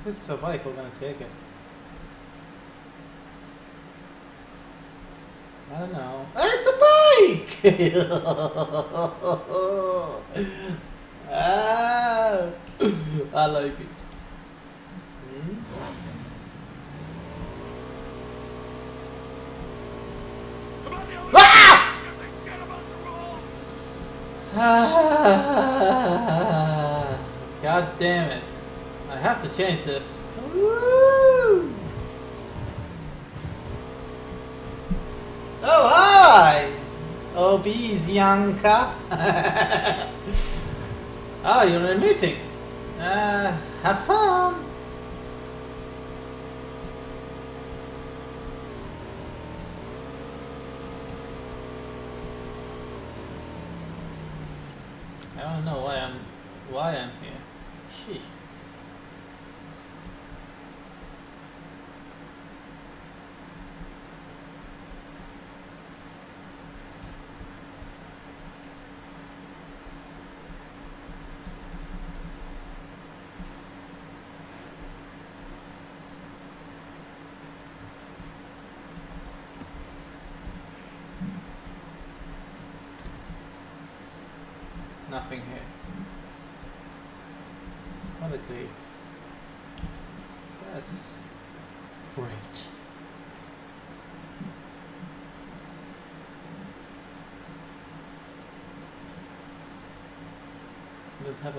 If it's a bike, we're gonna take it. I don't know. It's a bike! ah, I like it. Hmm? Am I the only Ah! one who forget about the rules? Ah, God damn it. I have to change this. Woo! Oh, hi! Obizyanka. oh, you're in a meeting. Uh, have fun. I don't know why I'm why I'm here. Sheesh. Nothing here. What a great. That's great.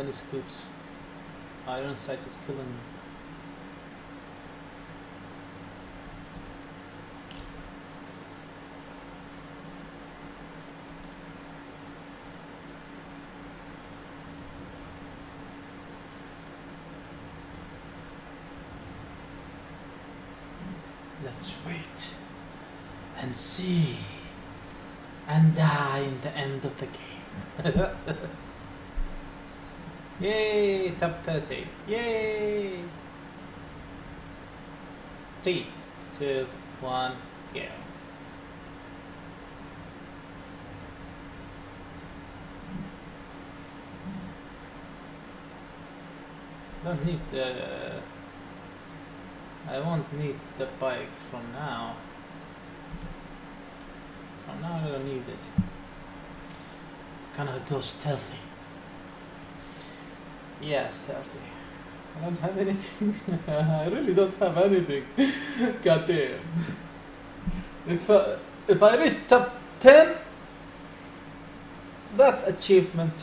Have scoops. Iron sight is killing me. Let's wait and see and die in the end of the game. Yay, top 30. Yay! Three, two, one, go. Don't need the. I won't need the bike from now. From now I don't need it. Gonna go stealthy. Yeah, stealthy. I don't have anything. I really don't have anything. God damn. If uh, if I reach top ten, that's achievement.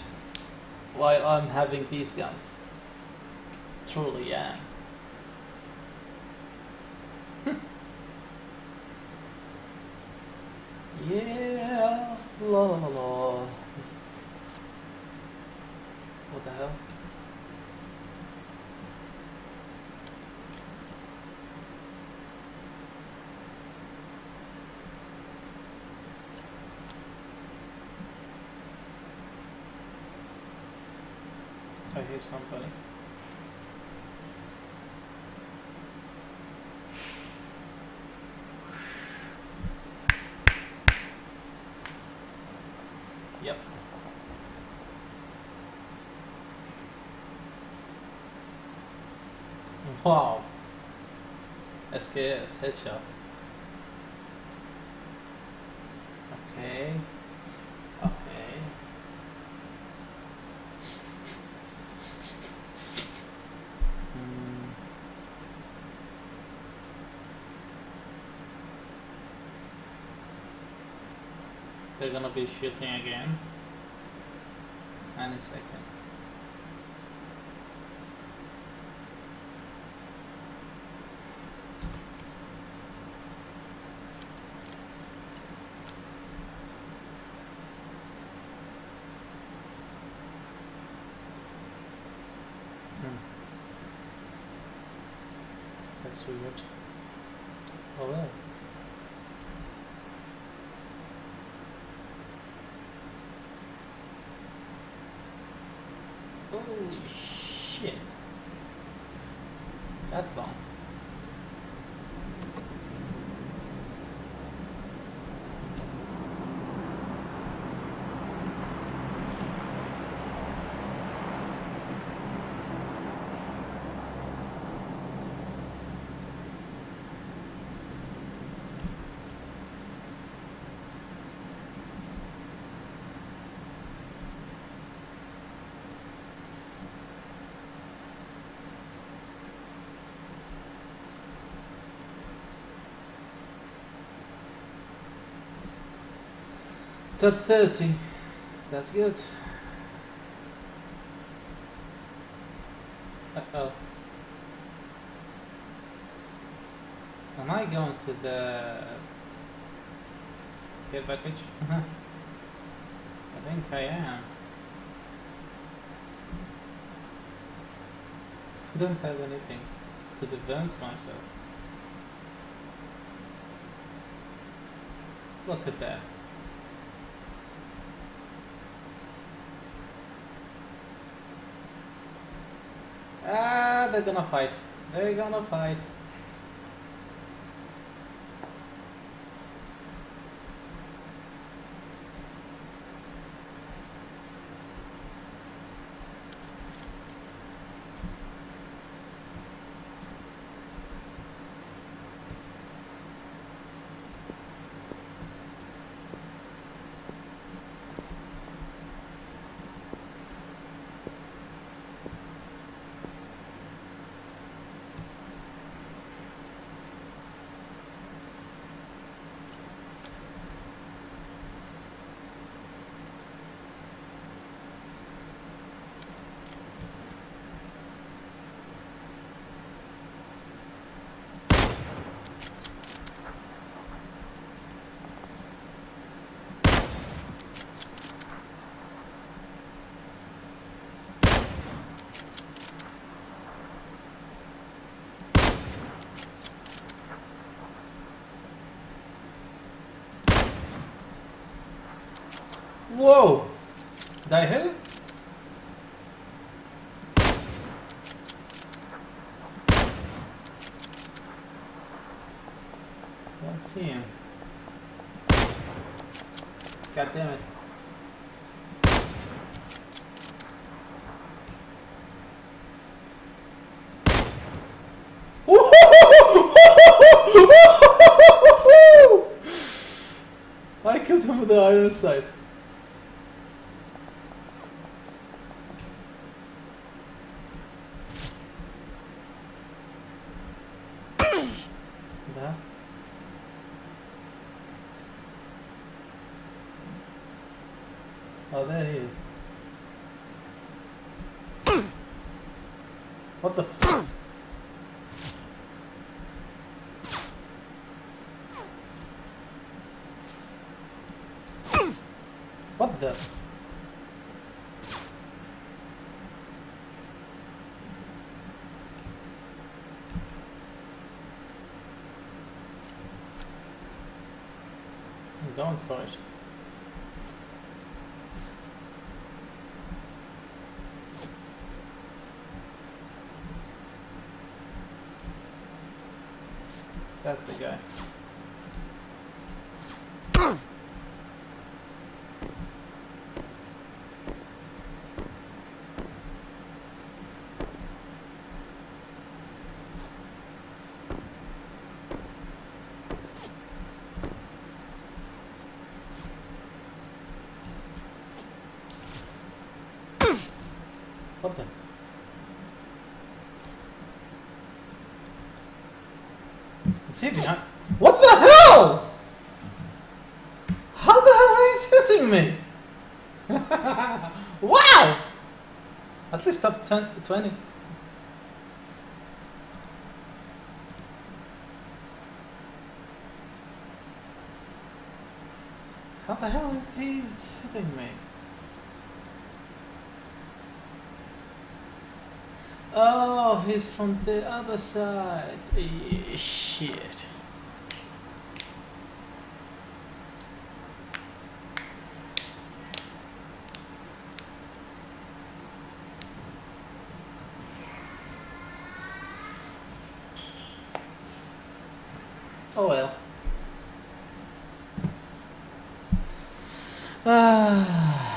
While I'm having these guns. Truly am. yeah, la la la. What the hell? Somebody. Yep. Wow. SKS headshot. Okay. Okay. Hmm. They're gonna be shooting again. Any second. Hmm. That's weird. Oh well. Holy shit. That's long. Top 30. That's good. Uh oh. Am I going to the care package? I think I am. I don't have anything to advance myself. Look at that. They're gonna fight. They're gonna fight. Whoa! Did I hit it? Don't see him. God damn it. I killed him with the iron sight. The? I'm. That's the guy. What the? Is he behind? What the hell? How the hell is he hitting me? wow! At least top 10, 20. How the hell is he's hitting me? Oh, he's from the other side. Eh, Shit. Oh well. Ah.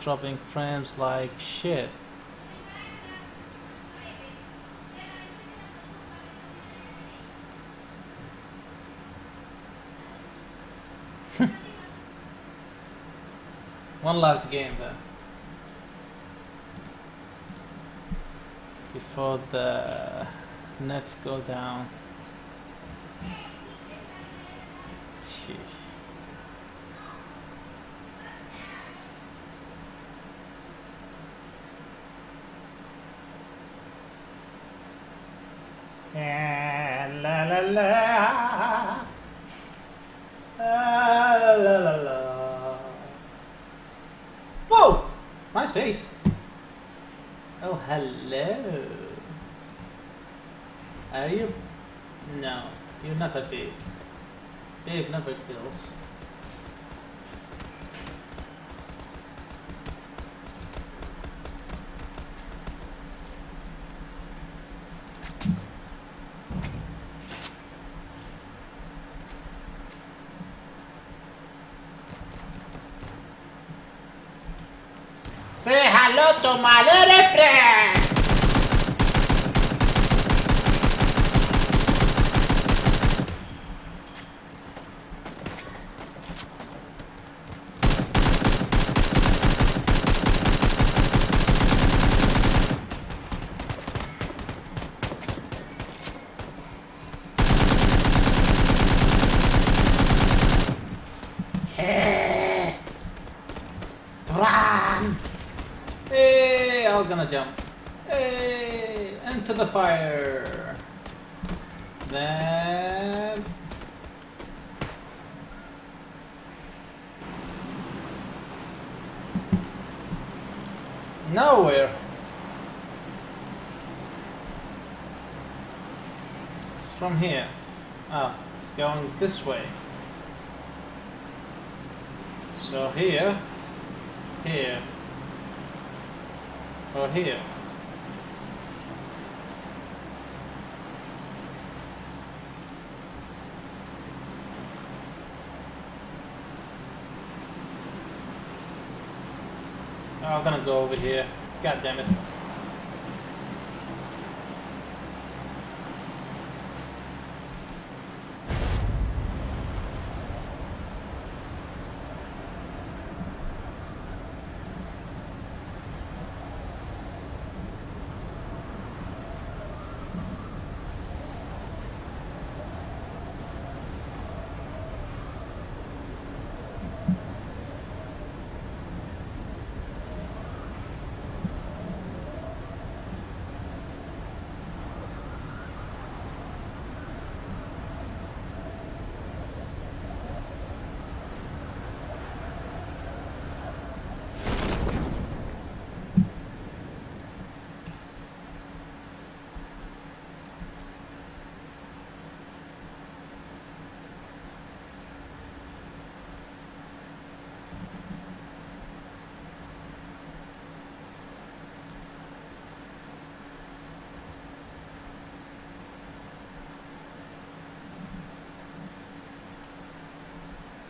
Dropping frames like shit. One last game then. Before the nets go down. Sheesh. Eh, La la la. Ah, La la la la. Whoa! Nice face. Oh, hello. Are you? No, you're not a babe. Babe never kills. Say hello to my little friend. Hey, run! Hey, I was gonna jump. Hey, into the fire. Then nowhere. It's from here. Ah, it's going this way. So here, here, or here. Oh, I'm gonna go over here. God damn it.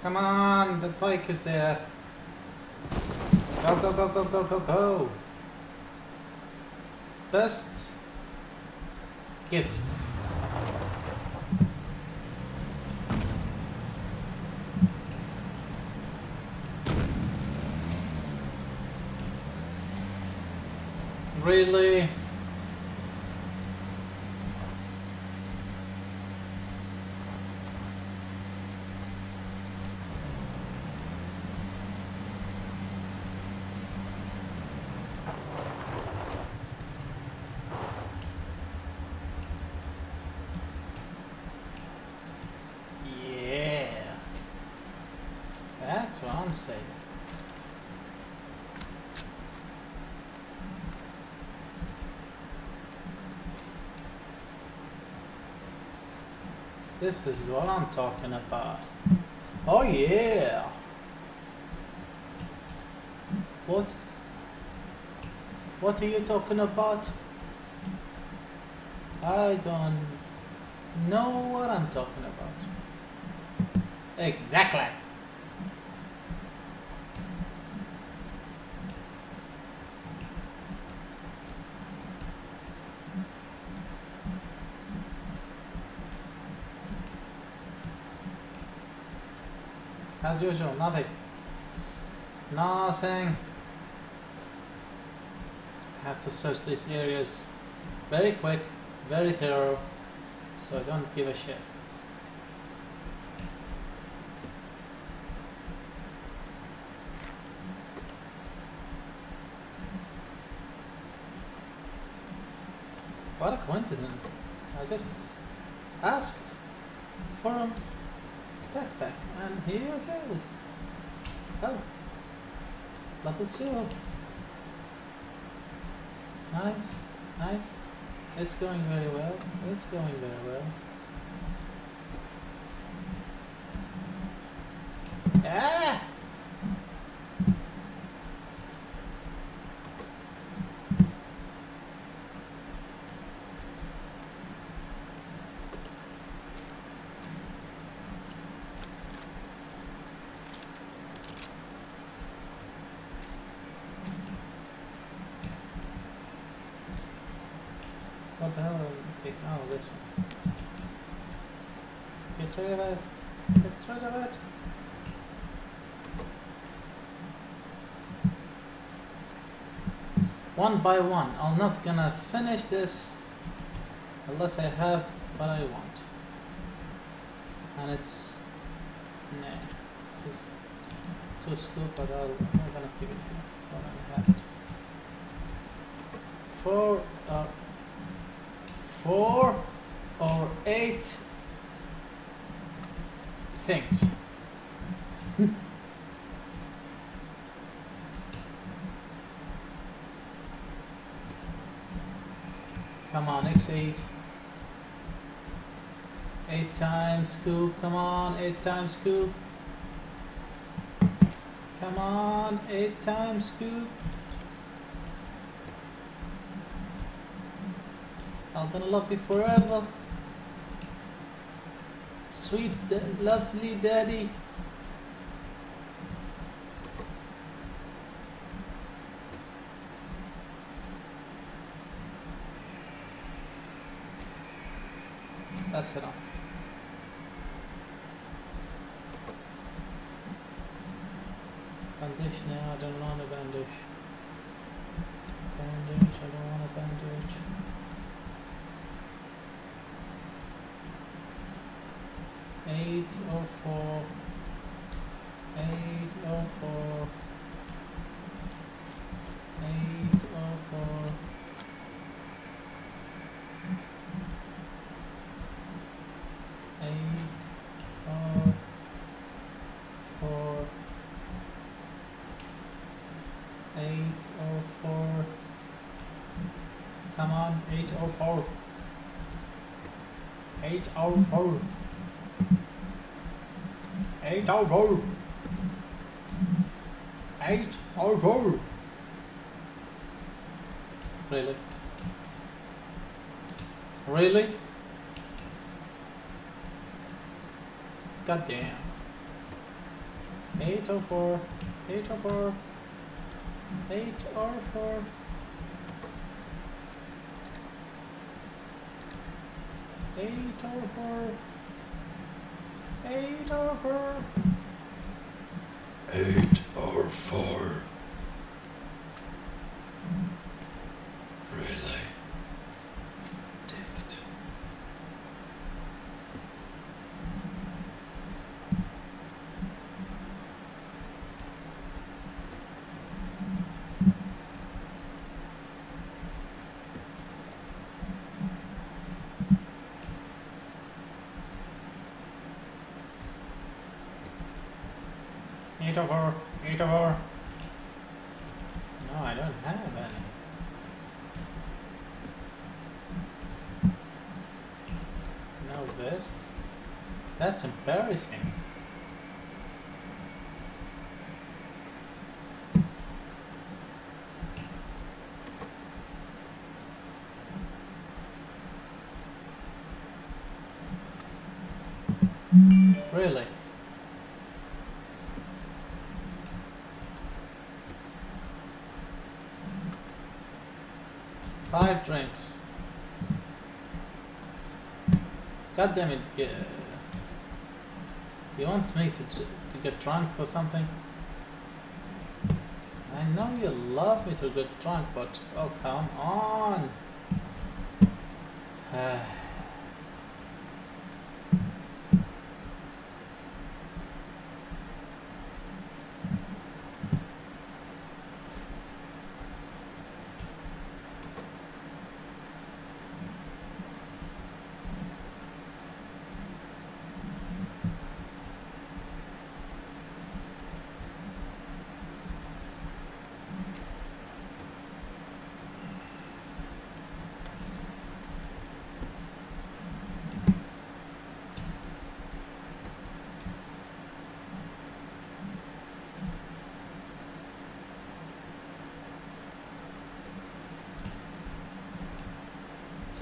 Come on, the bike is there. Go, go, go, go, go, go, go. Best gift. Really? Yeah. That's what I'm saying. This is what I'm talking about. Oh yeah. What? What are you talking about? I don't know what I'm talking about. Exactly. As usual, nothing. Nothing. Have to search these areas very quick, very thorough, so I don't give a shit. What a coincidence. I just asked for a backpack and here it is. Oh, level two. Nice, nice. It's going very well. It's going very well. Ah! What the hell are we taking? Oh, this one. Get rid of it. Get rid of it. One by one. I'm not gonna finish this unless I have what I want. And it's nah. This is too scoop, but I'll, I'm gonna keep it here. Four times scoop. Come on, eight times scoop. I'm gonna love you forever. Sweet, lovely daddy. That's enough. Oh four. Eight oh four. Eight oh four. Eight oh four. Really? Really? God damn. 804, 804, 804. Four, eight four. Eight or four. Really? Dicked. Eight of four, eight of four. No, I don't have any. No vest. That's embarrassing. Really? Five drinks. God damn it. You want me to, to get drunk or something? I know you love me to get drunk, but oh, come on.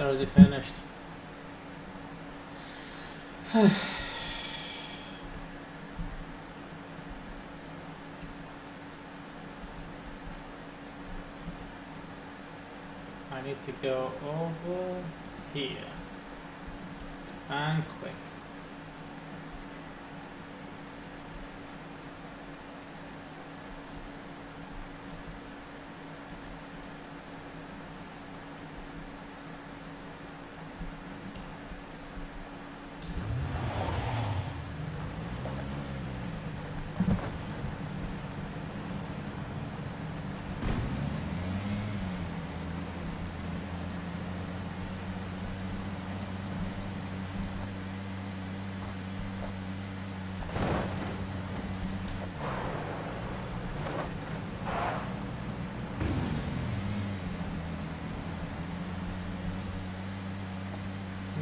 already finished. I need to go over here. And quick.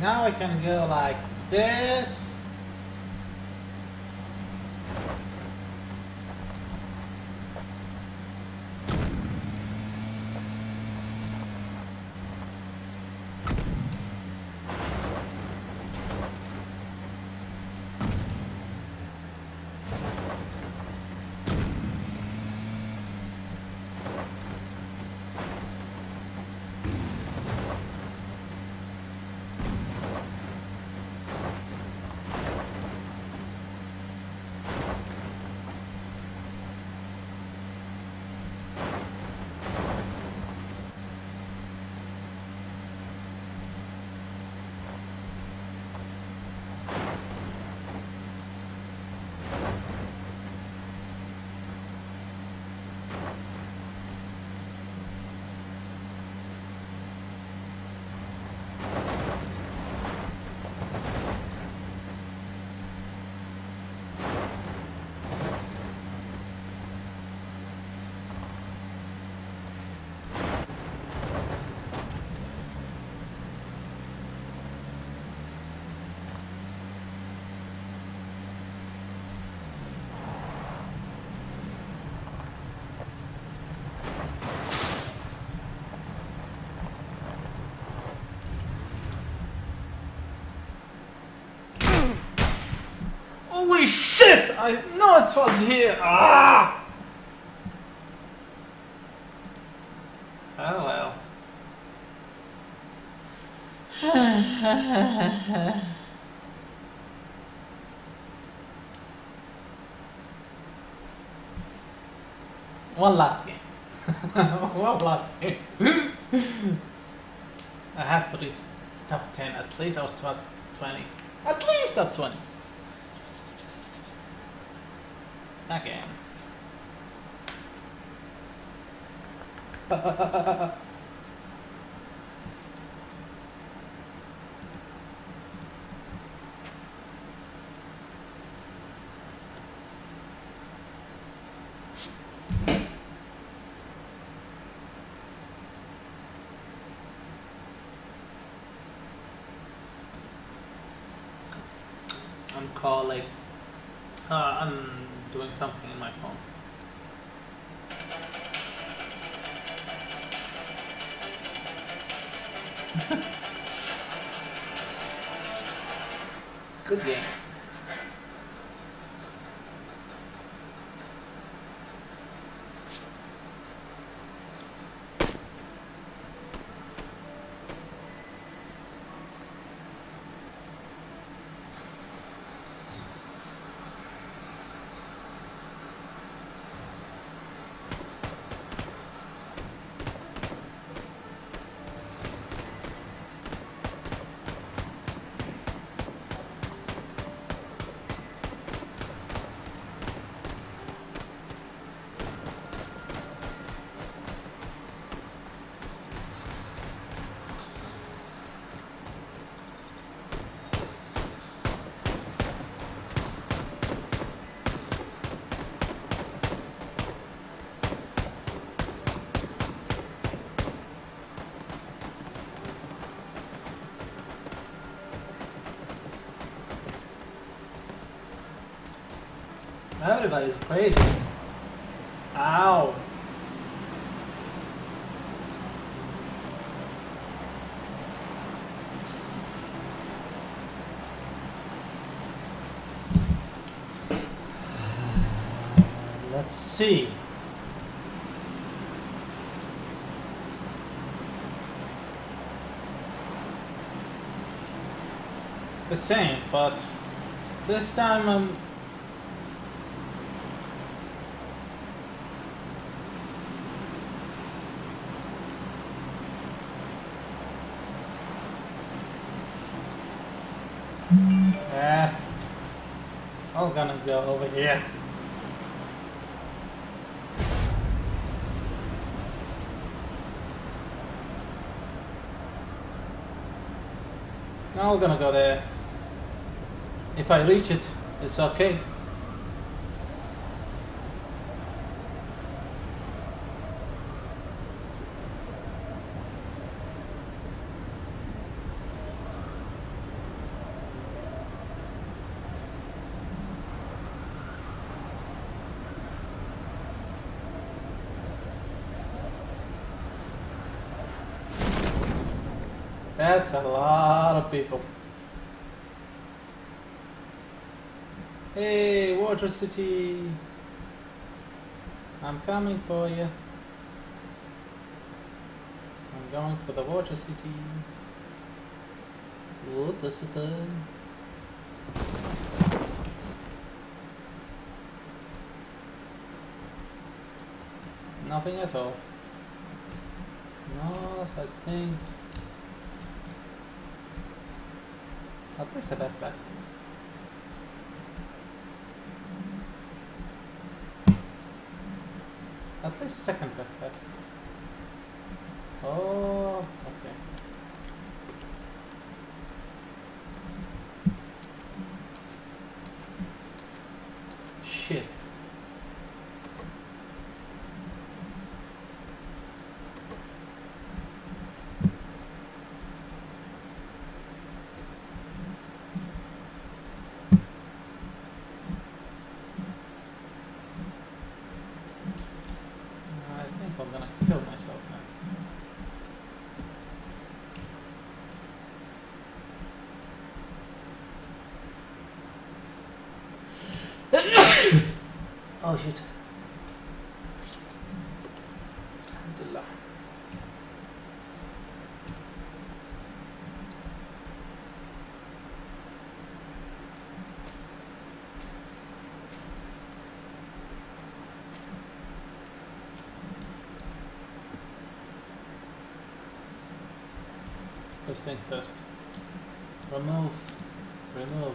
Now I can go like this. Was here. Ah! Oh well. One last game. One last game. I have to reach top 10 at least or top 20. At least top 20. Again. I'm Everybody's crazy. Ow. Let's see. It's the same, but this time I'm Yeah. Gonna go over here. Now I'm gonna go there. If I reach it, it's okay. A lot of people. Hey, Water City! I'm coming for you. I'm going for the Water City. Water City. Nothing at all. No such thing. At least a backpack. At least second backpack. Oh, okay. Shit. I think I'm gonna kill myself now. Oh shit. First thing first. Remove. Remove.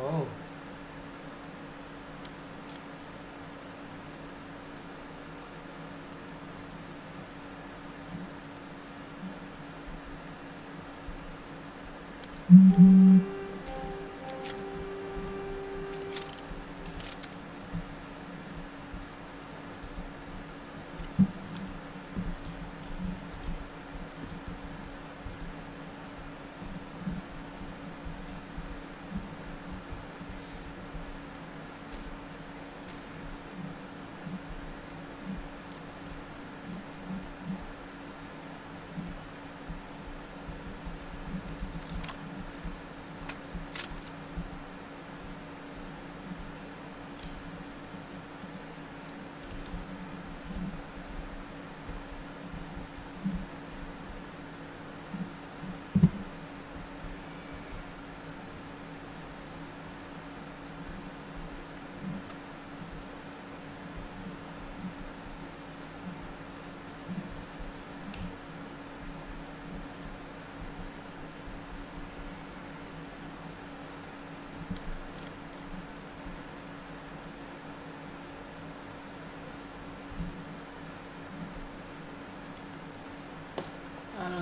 Oh. I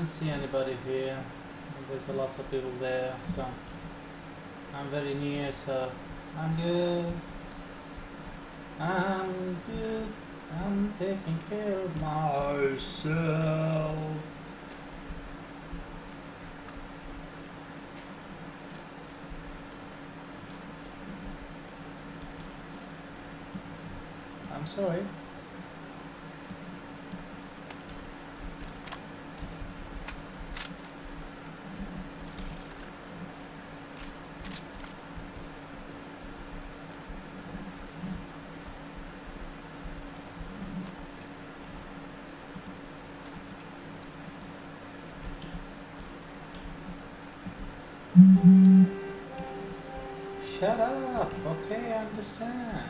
don't see anybody here. There's a lot of people there, so I'm very near, so I'm good. I'm good. I'm taking care of myself. I'm sorry. Understand.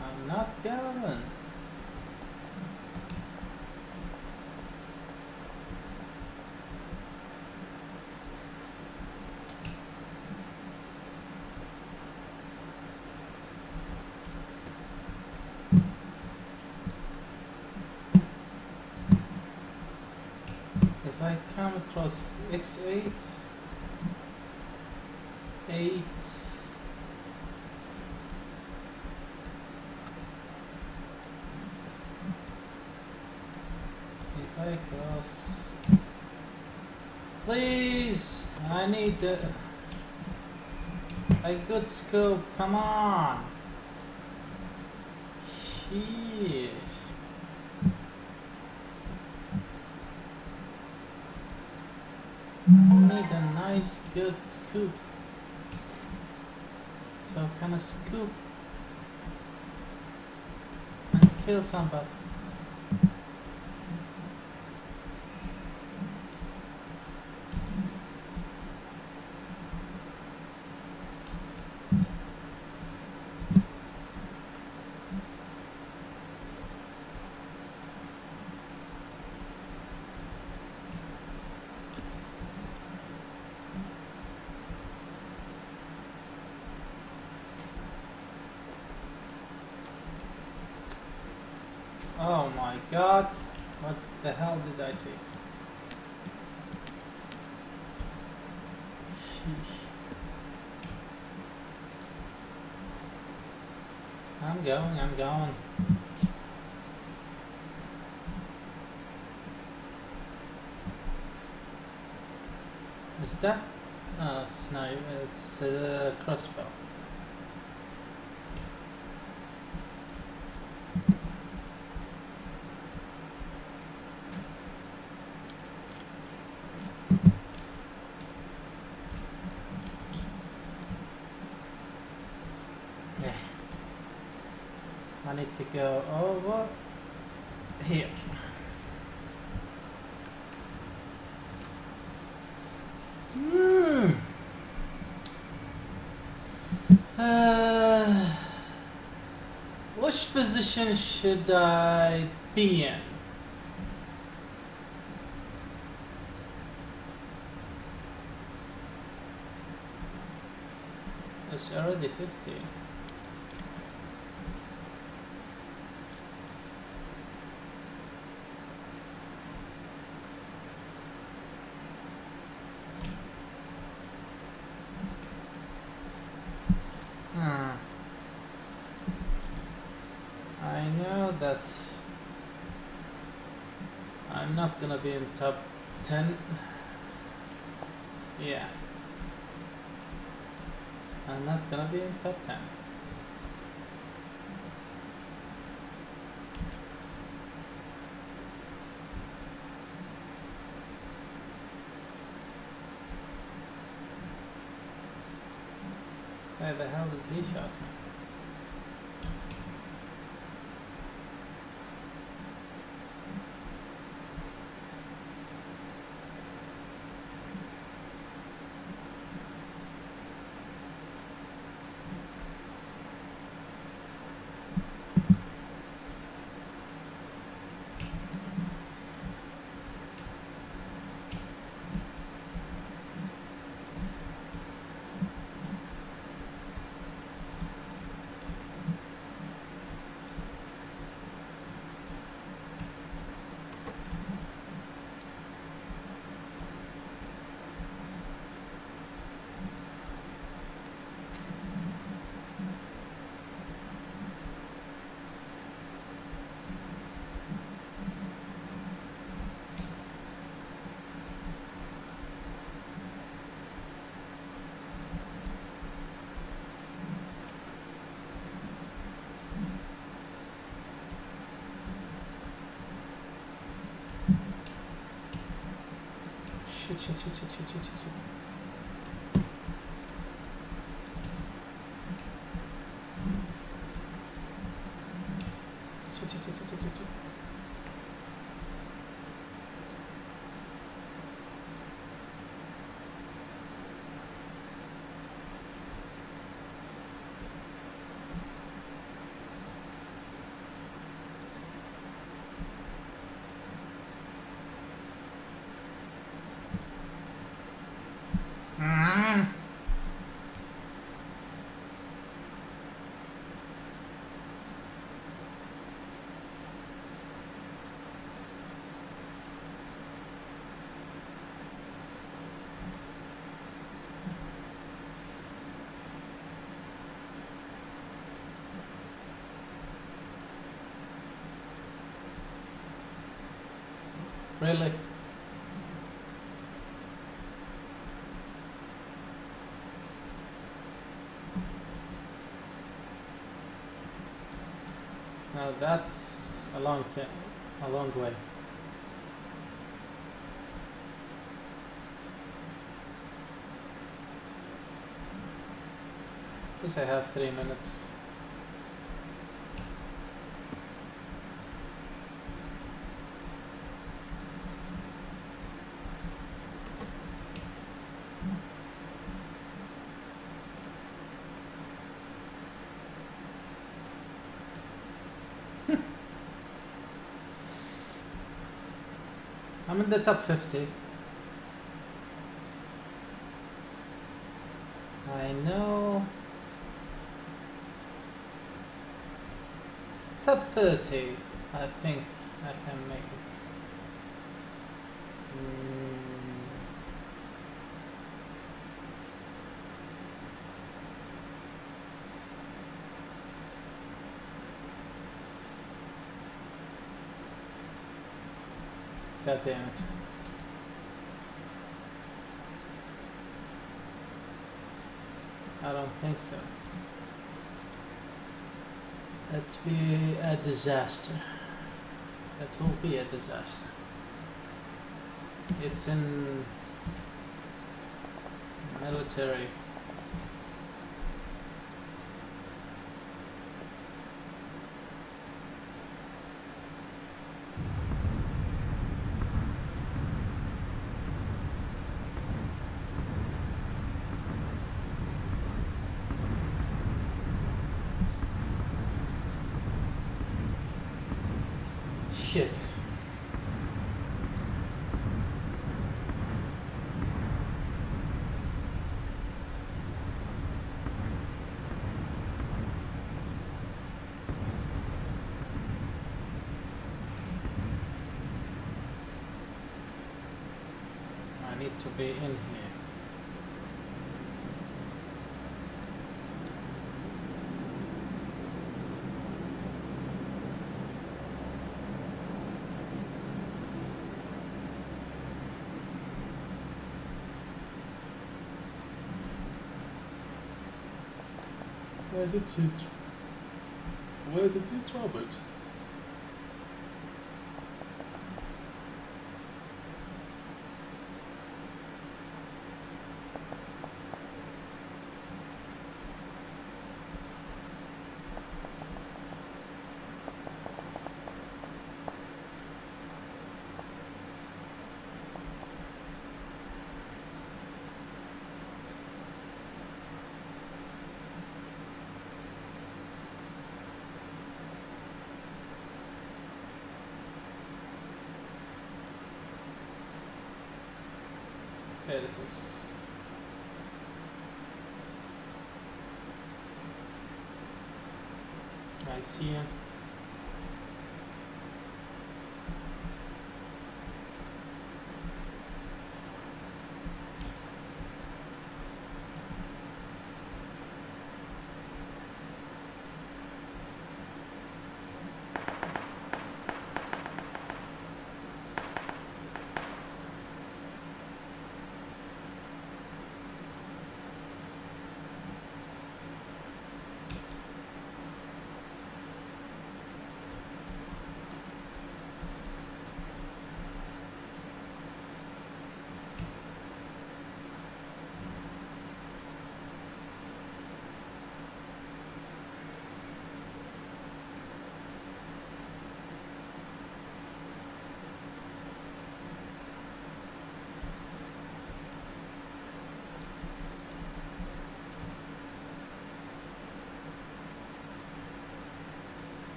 I'm not Gavin. If I come across X8, 8, if I cross, please, The, a good scope, come on. Sheesh. Need a nice good scoop. So can I scoop and kill somebody? Oh my god. What the hell did I take? Sheesh. I'm going, I'm going. Is that? Oh, it's no, it's a crossbow. Yeah. I need to go over here. Hmm. Uh, which position should I be in? It's already 50. Hmm. I know that I'm not gonna be in top 10. Yeah. I'm not gonna be in top 10. Where the hell did he shot me? Shit, shit, shit, shit, shit, shit, shit, shit. Shit, shit, shit, shit, shit, shit, shit. Mm. Really? Now that's a long a long way. Guess I have three minutes. I'm in the top 50. I know. Top 30. I think I can make it. Mm. God damn it. I don't think so. That'd be a disaster. That will be a disaster. It's in military. Shit. I need to be in here. Where did you... Where did you drop it? There it is. I see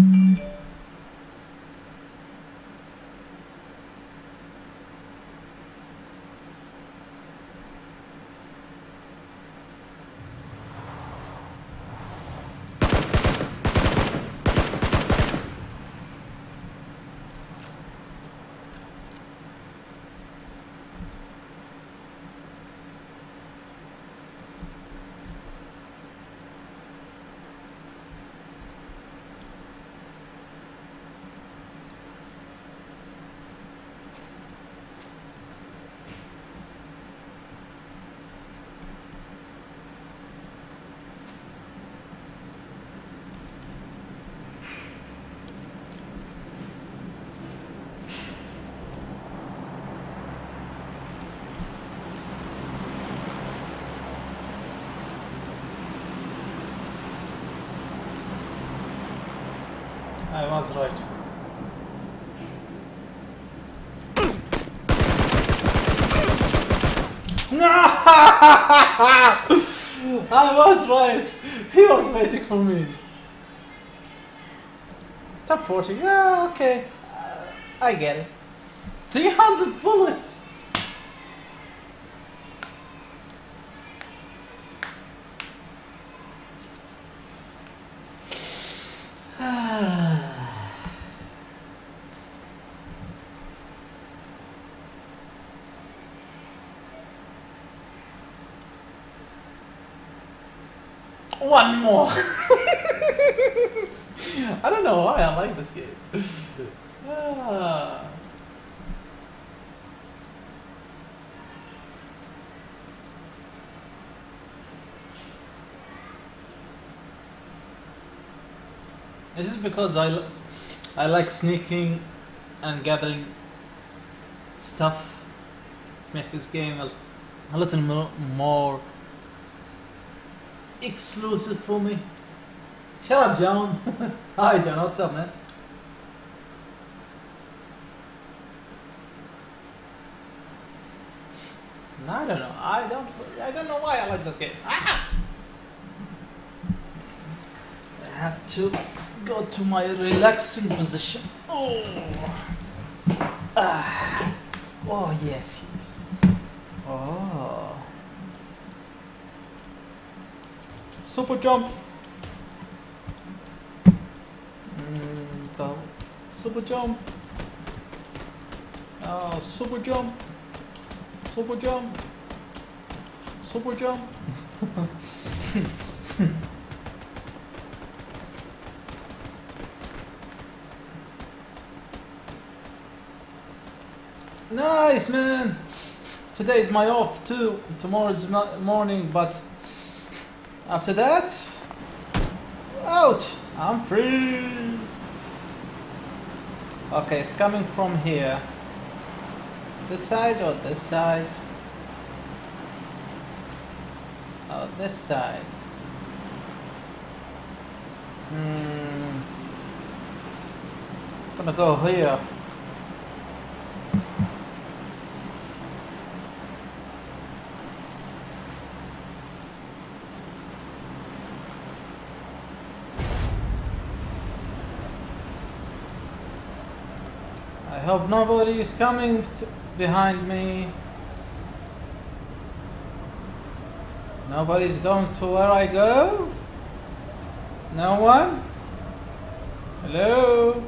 him. I was right. No! I was right! He was waiting for me. Top 40, yeah, okay. Uh, I get it. One more. I don't know why I like this game. Ah. Is this because I, I like sneaking and gathering stuff? Let's make this game a, a little more, more exclusive for me. Shut up, John. Hi, John. What's up, man? I don't know. I don't. I don't know why I like this game. Ah! I have to go to my relaxing position. Oh. Ah. Oh yes, yes. Oh. Super jump. Mm, go. Super jump. Oh, super jump. Super jump. Super jump. nice, man. Today is my off too. Tomorrow's mo- morning, but after that, ouch, I'm free. Okay, it's coming from here. This side or this side? Oh, this side. Hmm. Gonna go here. I hope nobody is coming behind me. Nobody's going to where I go? No one? Hello?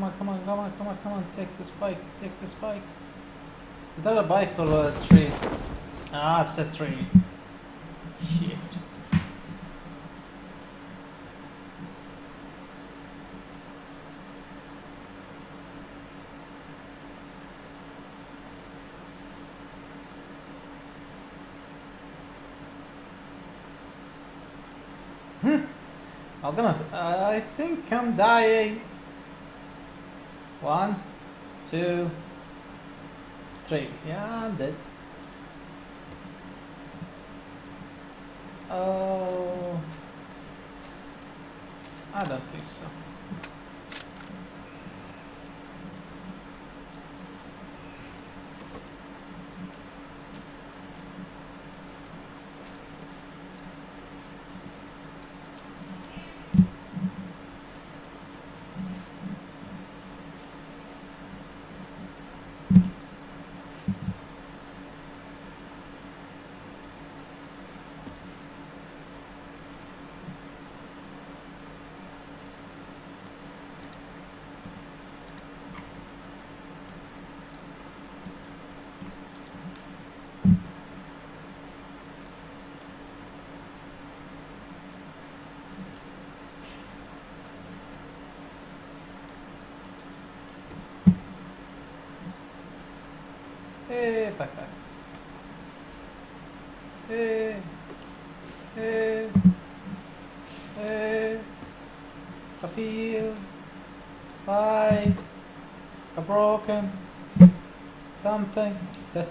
Come on, come on, come on, come on, come on, take this bike, take this bike. Is that a bike or a tree? Ah, it's a tree. Shit. Hmm. I'm gonna. I think I'm dying. One, two, three. Yeah, I'm dead. Oh, I don't think so. Something.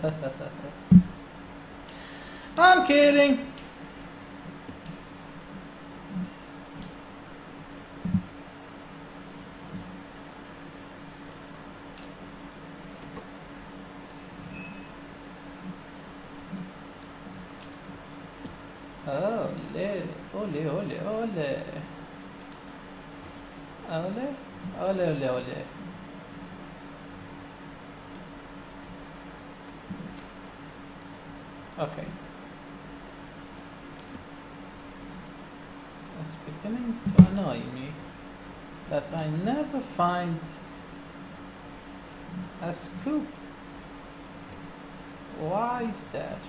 I'm kidding. Ole, ole, ole, ole. Ole, ole, ole, ole. Okay. It's beginning to annoy me that I never find a scoop. Why is that?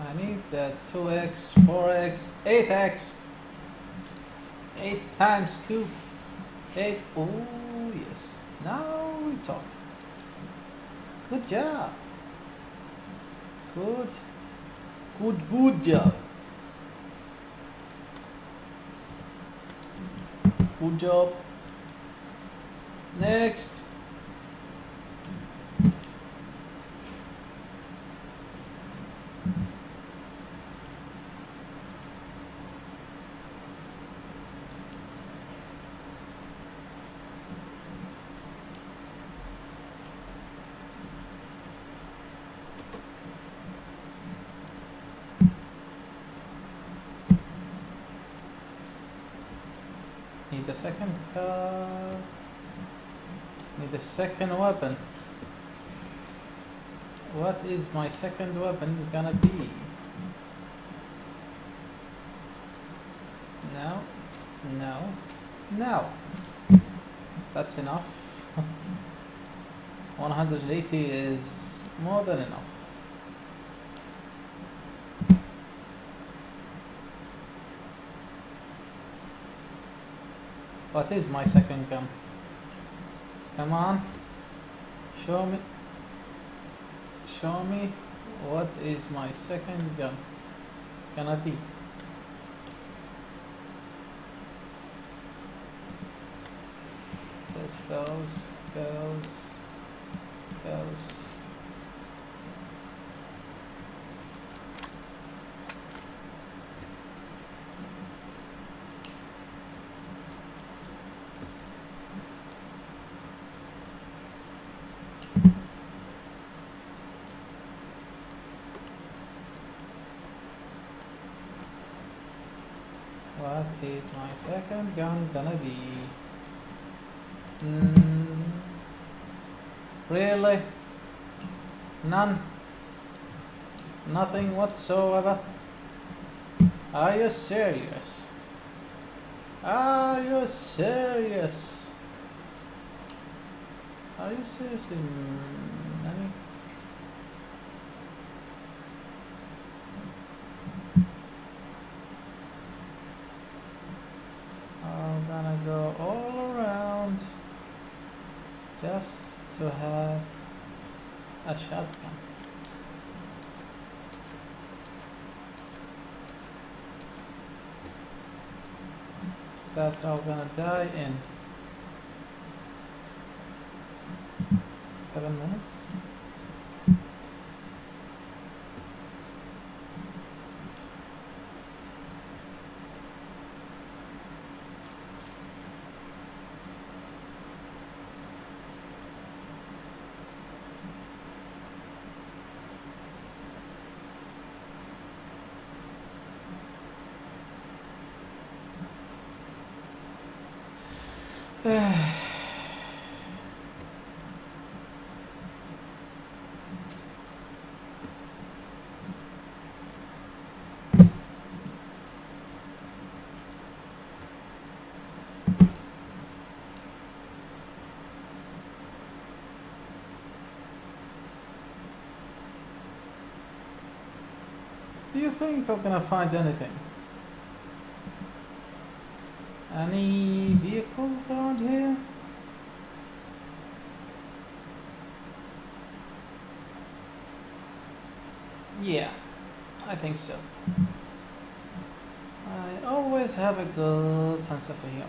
I need that 2x, 4x, 8x, 8 times cube. 8, oh yes, now we talk. Good job. Good, good, good job. Good job. Next. Need a second car. Need a second weapon. What is my second weapon gonna be? No, no, no. That's enough. 180 is more than enough. What is my second gun? Come on. Show me. Show me what is my second gun gonna be. This goes, goes, goes. What is my second gun gonna be? Mm, really? None? Nothing whatsoever? Are you serious? Are you serious? Are you seriously mm, Nanny? I'm gonna go all around just to have a shotgun. How I'm gonna die in seven minutes. Do you think they're gonna find anything? Any vehicles around here? Yeah, I think so. I always have a good sense of humor.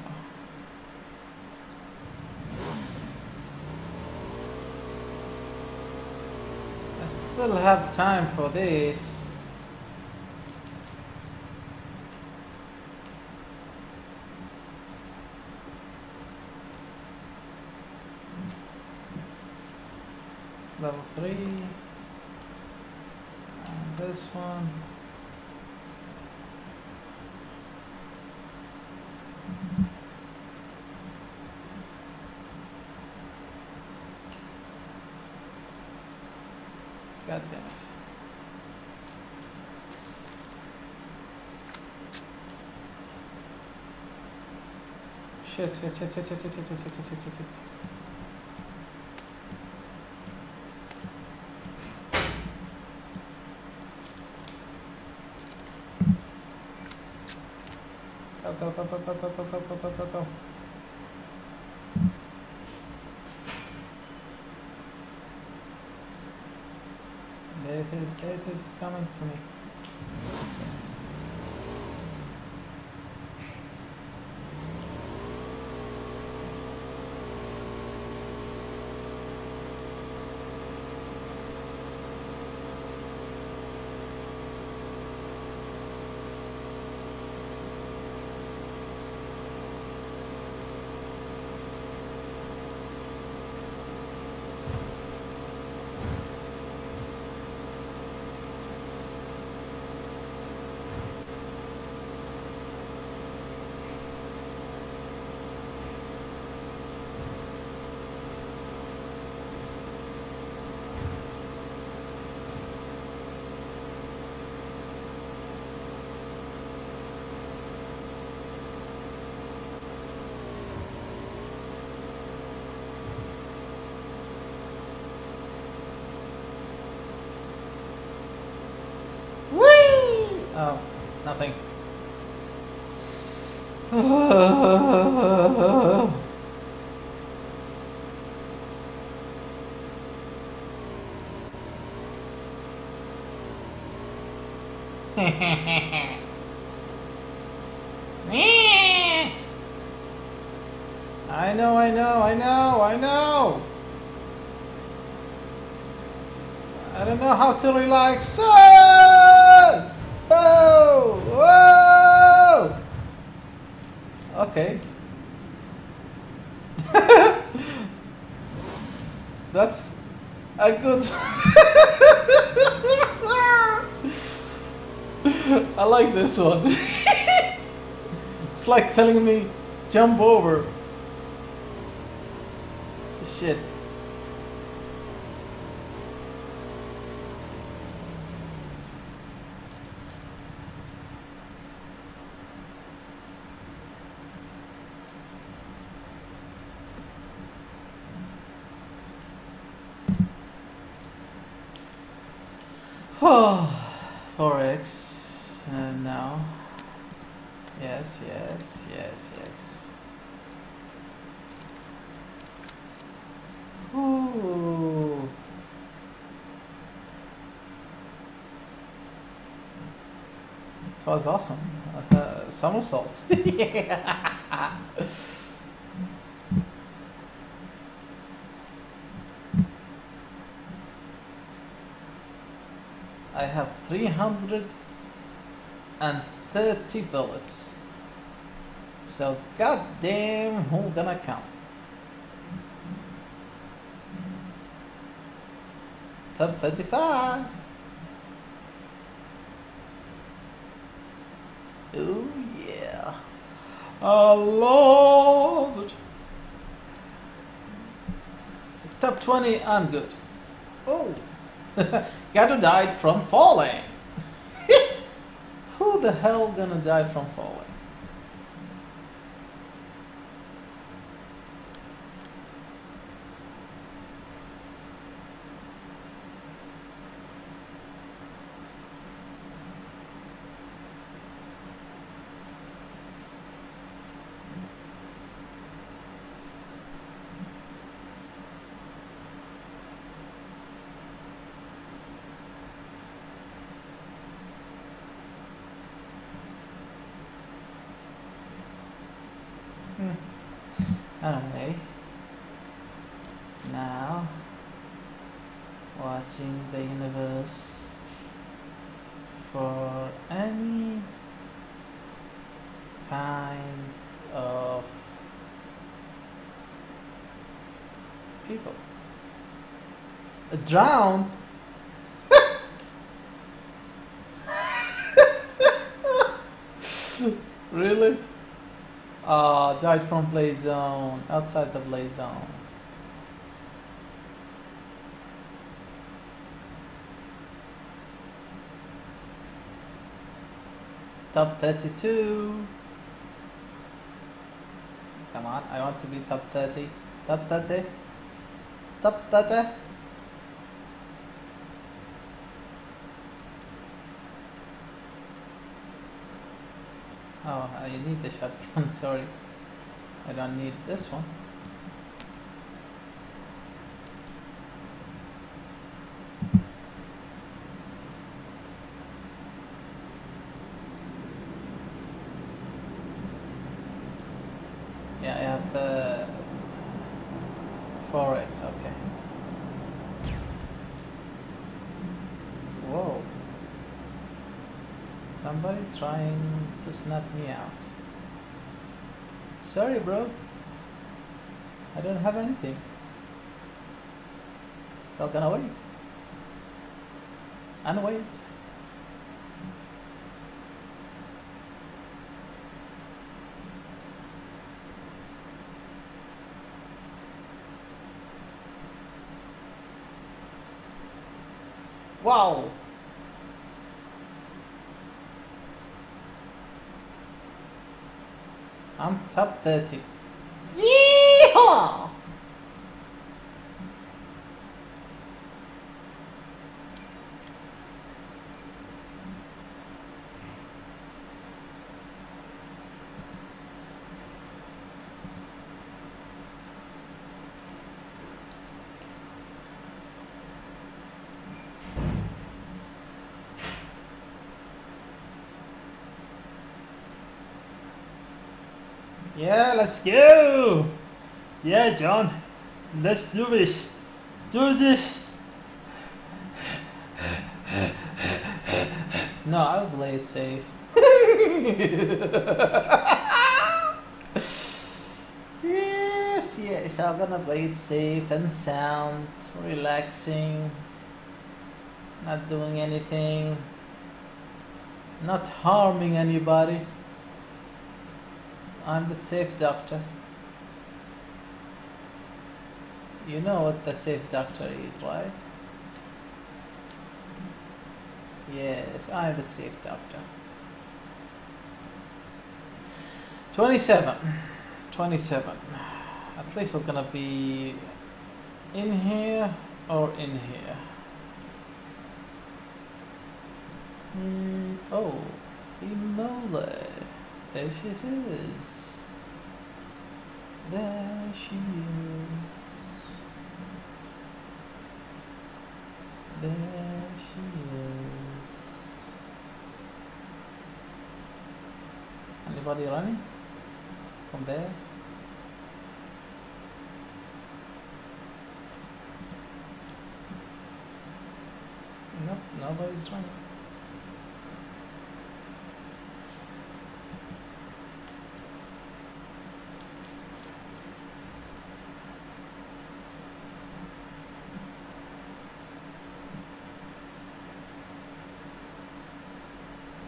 I still have time for this. Level 3. And this one. God damn it. Shit, shit, shit, shit, shit, shit, shit, shit, shit, shit, shit, shit. Go, go, go, go, go, go, go, go, go, go. There it is, there it is coming to me. Whee! Oh, nothing. I know, I know, I know, I know. I don't know how to relax. Ah! Oh! Whoa! Okay. That's a good. I like this one. it's like telling me jump over. Shit. Oh, 4x. And now. Yes, yes, yes, yes. Ooh. It was awesome. Uh, somersault. yeah. I have 330 bullets. So goddamn who gonna count? Top 35. Ooh yeah. I love. Top 20, I'm good. Oh. Gato died from falling. Who the hell gonna die from falling? Anyway, now watching the universe for any kind of people. Drowned? really? Uh, died from play zone, outside the play zone. Top 32. Come on, I want to be top 30. Top 30. Top 30. Oh, I need the shotgun, sorry. I don't need this one. Yeah, I have uh, 4x, okay. Whoa. Somebody trying to snap me out. Sorry, bro. I don't have anything. So I'm gonna wait. And wait. Wow! I'm top 30. Yeehaw! Yeah, let's go! Yeah, John. Let's do this. Do this. No, I'll play it safe. yes, yes, I'm gonna play it safe and sound, relaxing, not doing anything, not harming anybody. I'm the safe doctor. You know what the safe doctor is, right? Yes, I'm the safe doctor. 27. 27. At least I'm gonna be in here or in here. Hmm. oh, Imola. There she is. There she is. There she is. Anybody running from there? Nope, nobody's running.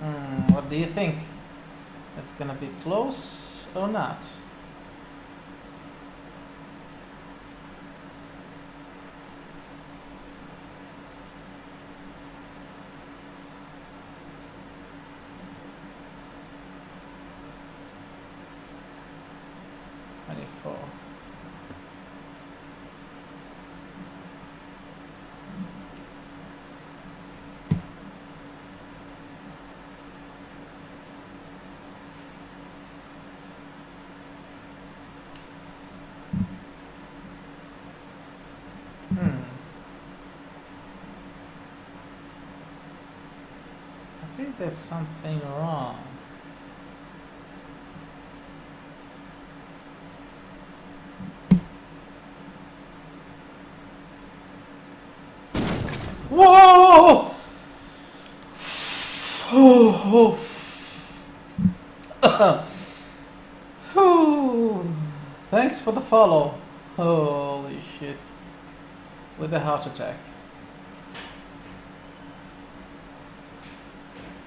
Hmm, what do you think? It's gonna be close or not? is something wrong. Whoa! Oh. Thanks for the follow. Holy shit. With a heart attack.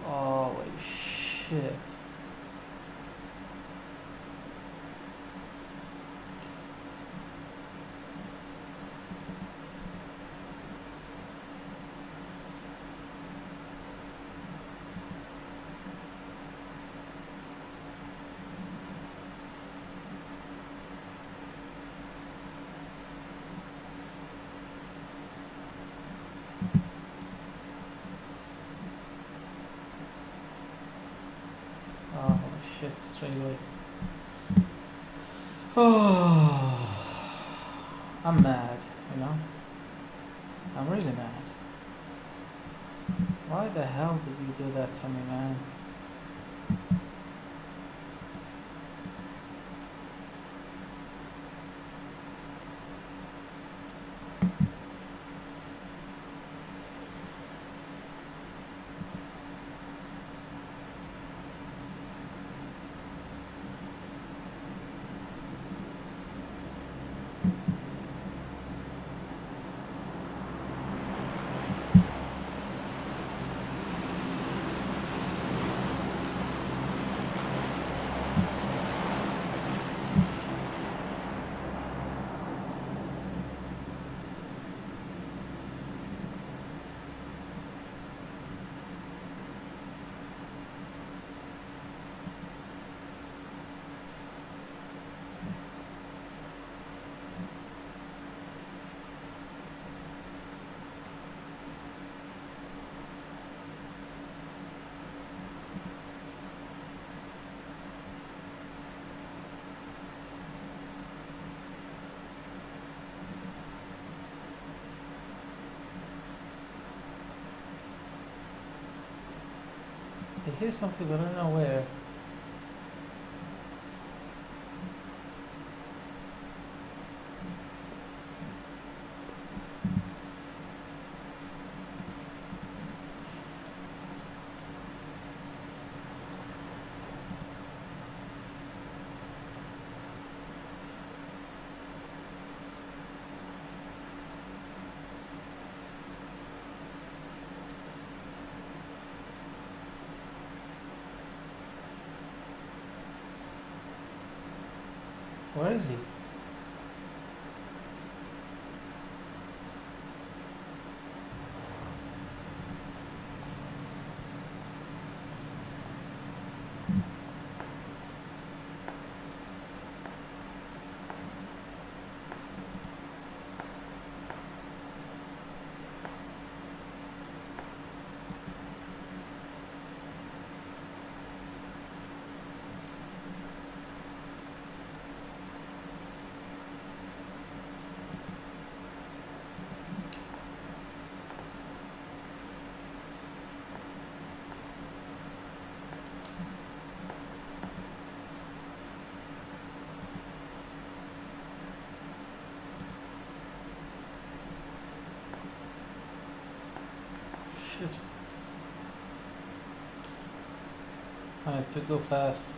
Holy shit. Oh, holy shit, straight away. Oh, I'm mad, you know? I'm really mad. Why the hell did you do that to me, man? Hear something, but I don't know where. Where is he? Shit. I had to go fast.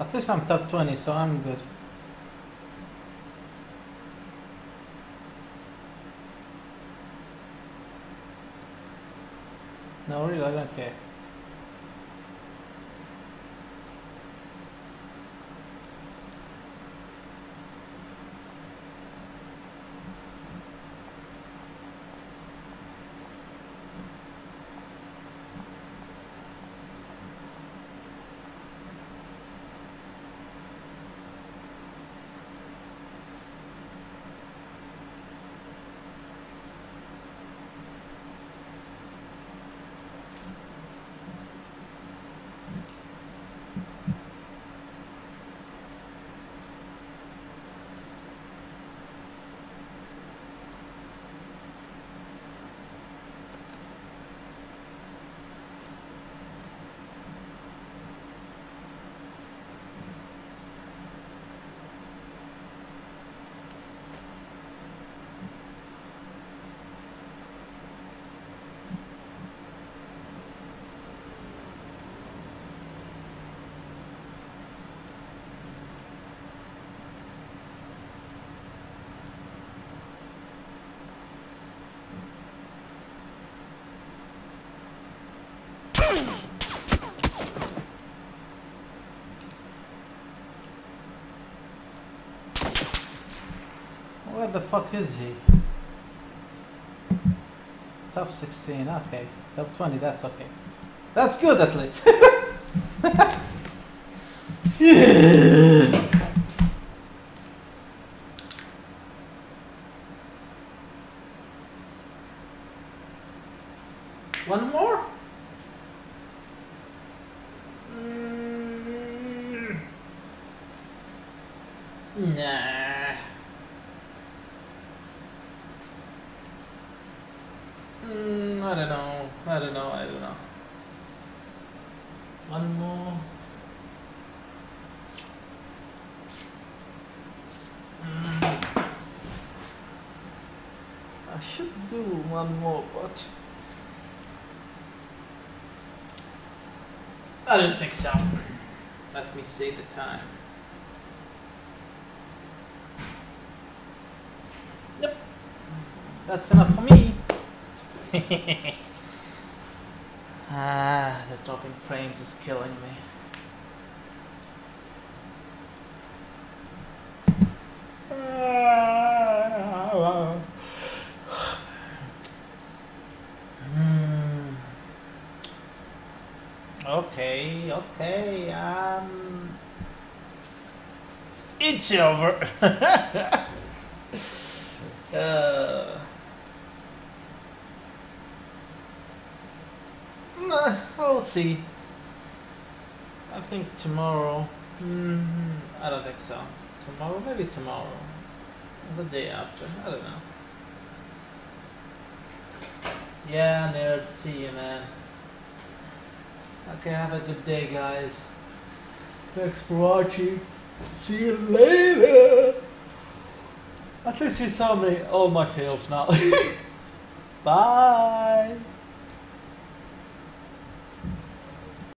At least I'm top 20, so I'm good. No, really, I don't care. The fuck is he? Top 16, okay. Top 20, that's okay. That's good at least. One more? Mm. Nah. Mm, I don't know. I don't know. I don't know. One more. Mm. I should do one more, but So. Let me see the time. Yep. That's enough for me. ah, the dropping frames is killing me. Hmm. Okay, okay, um. Over. uh. Nah, I'll see. I think tomorrow. Mm, I don't think so. Tomorrow, maybe tomorrow. The day after. I don't know. Yeah, nerd. See you, man. Okay, have a good day, guys. Thanks for watching. See you later. At least you saw me all my fails now. Bye.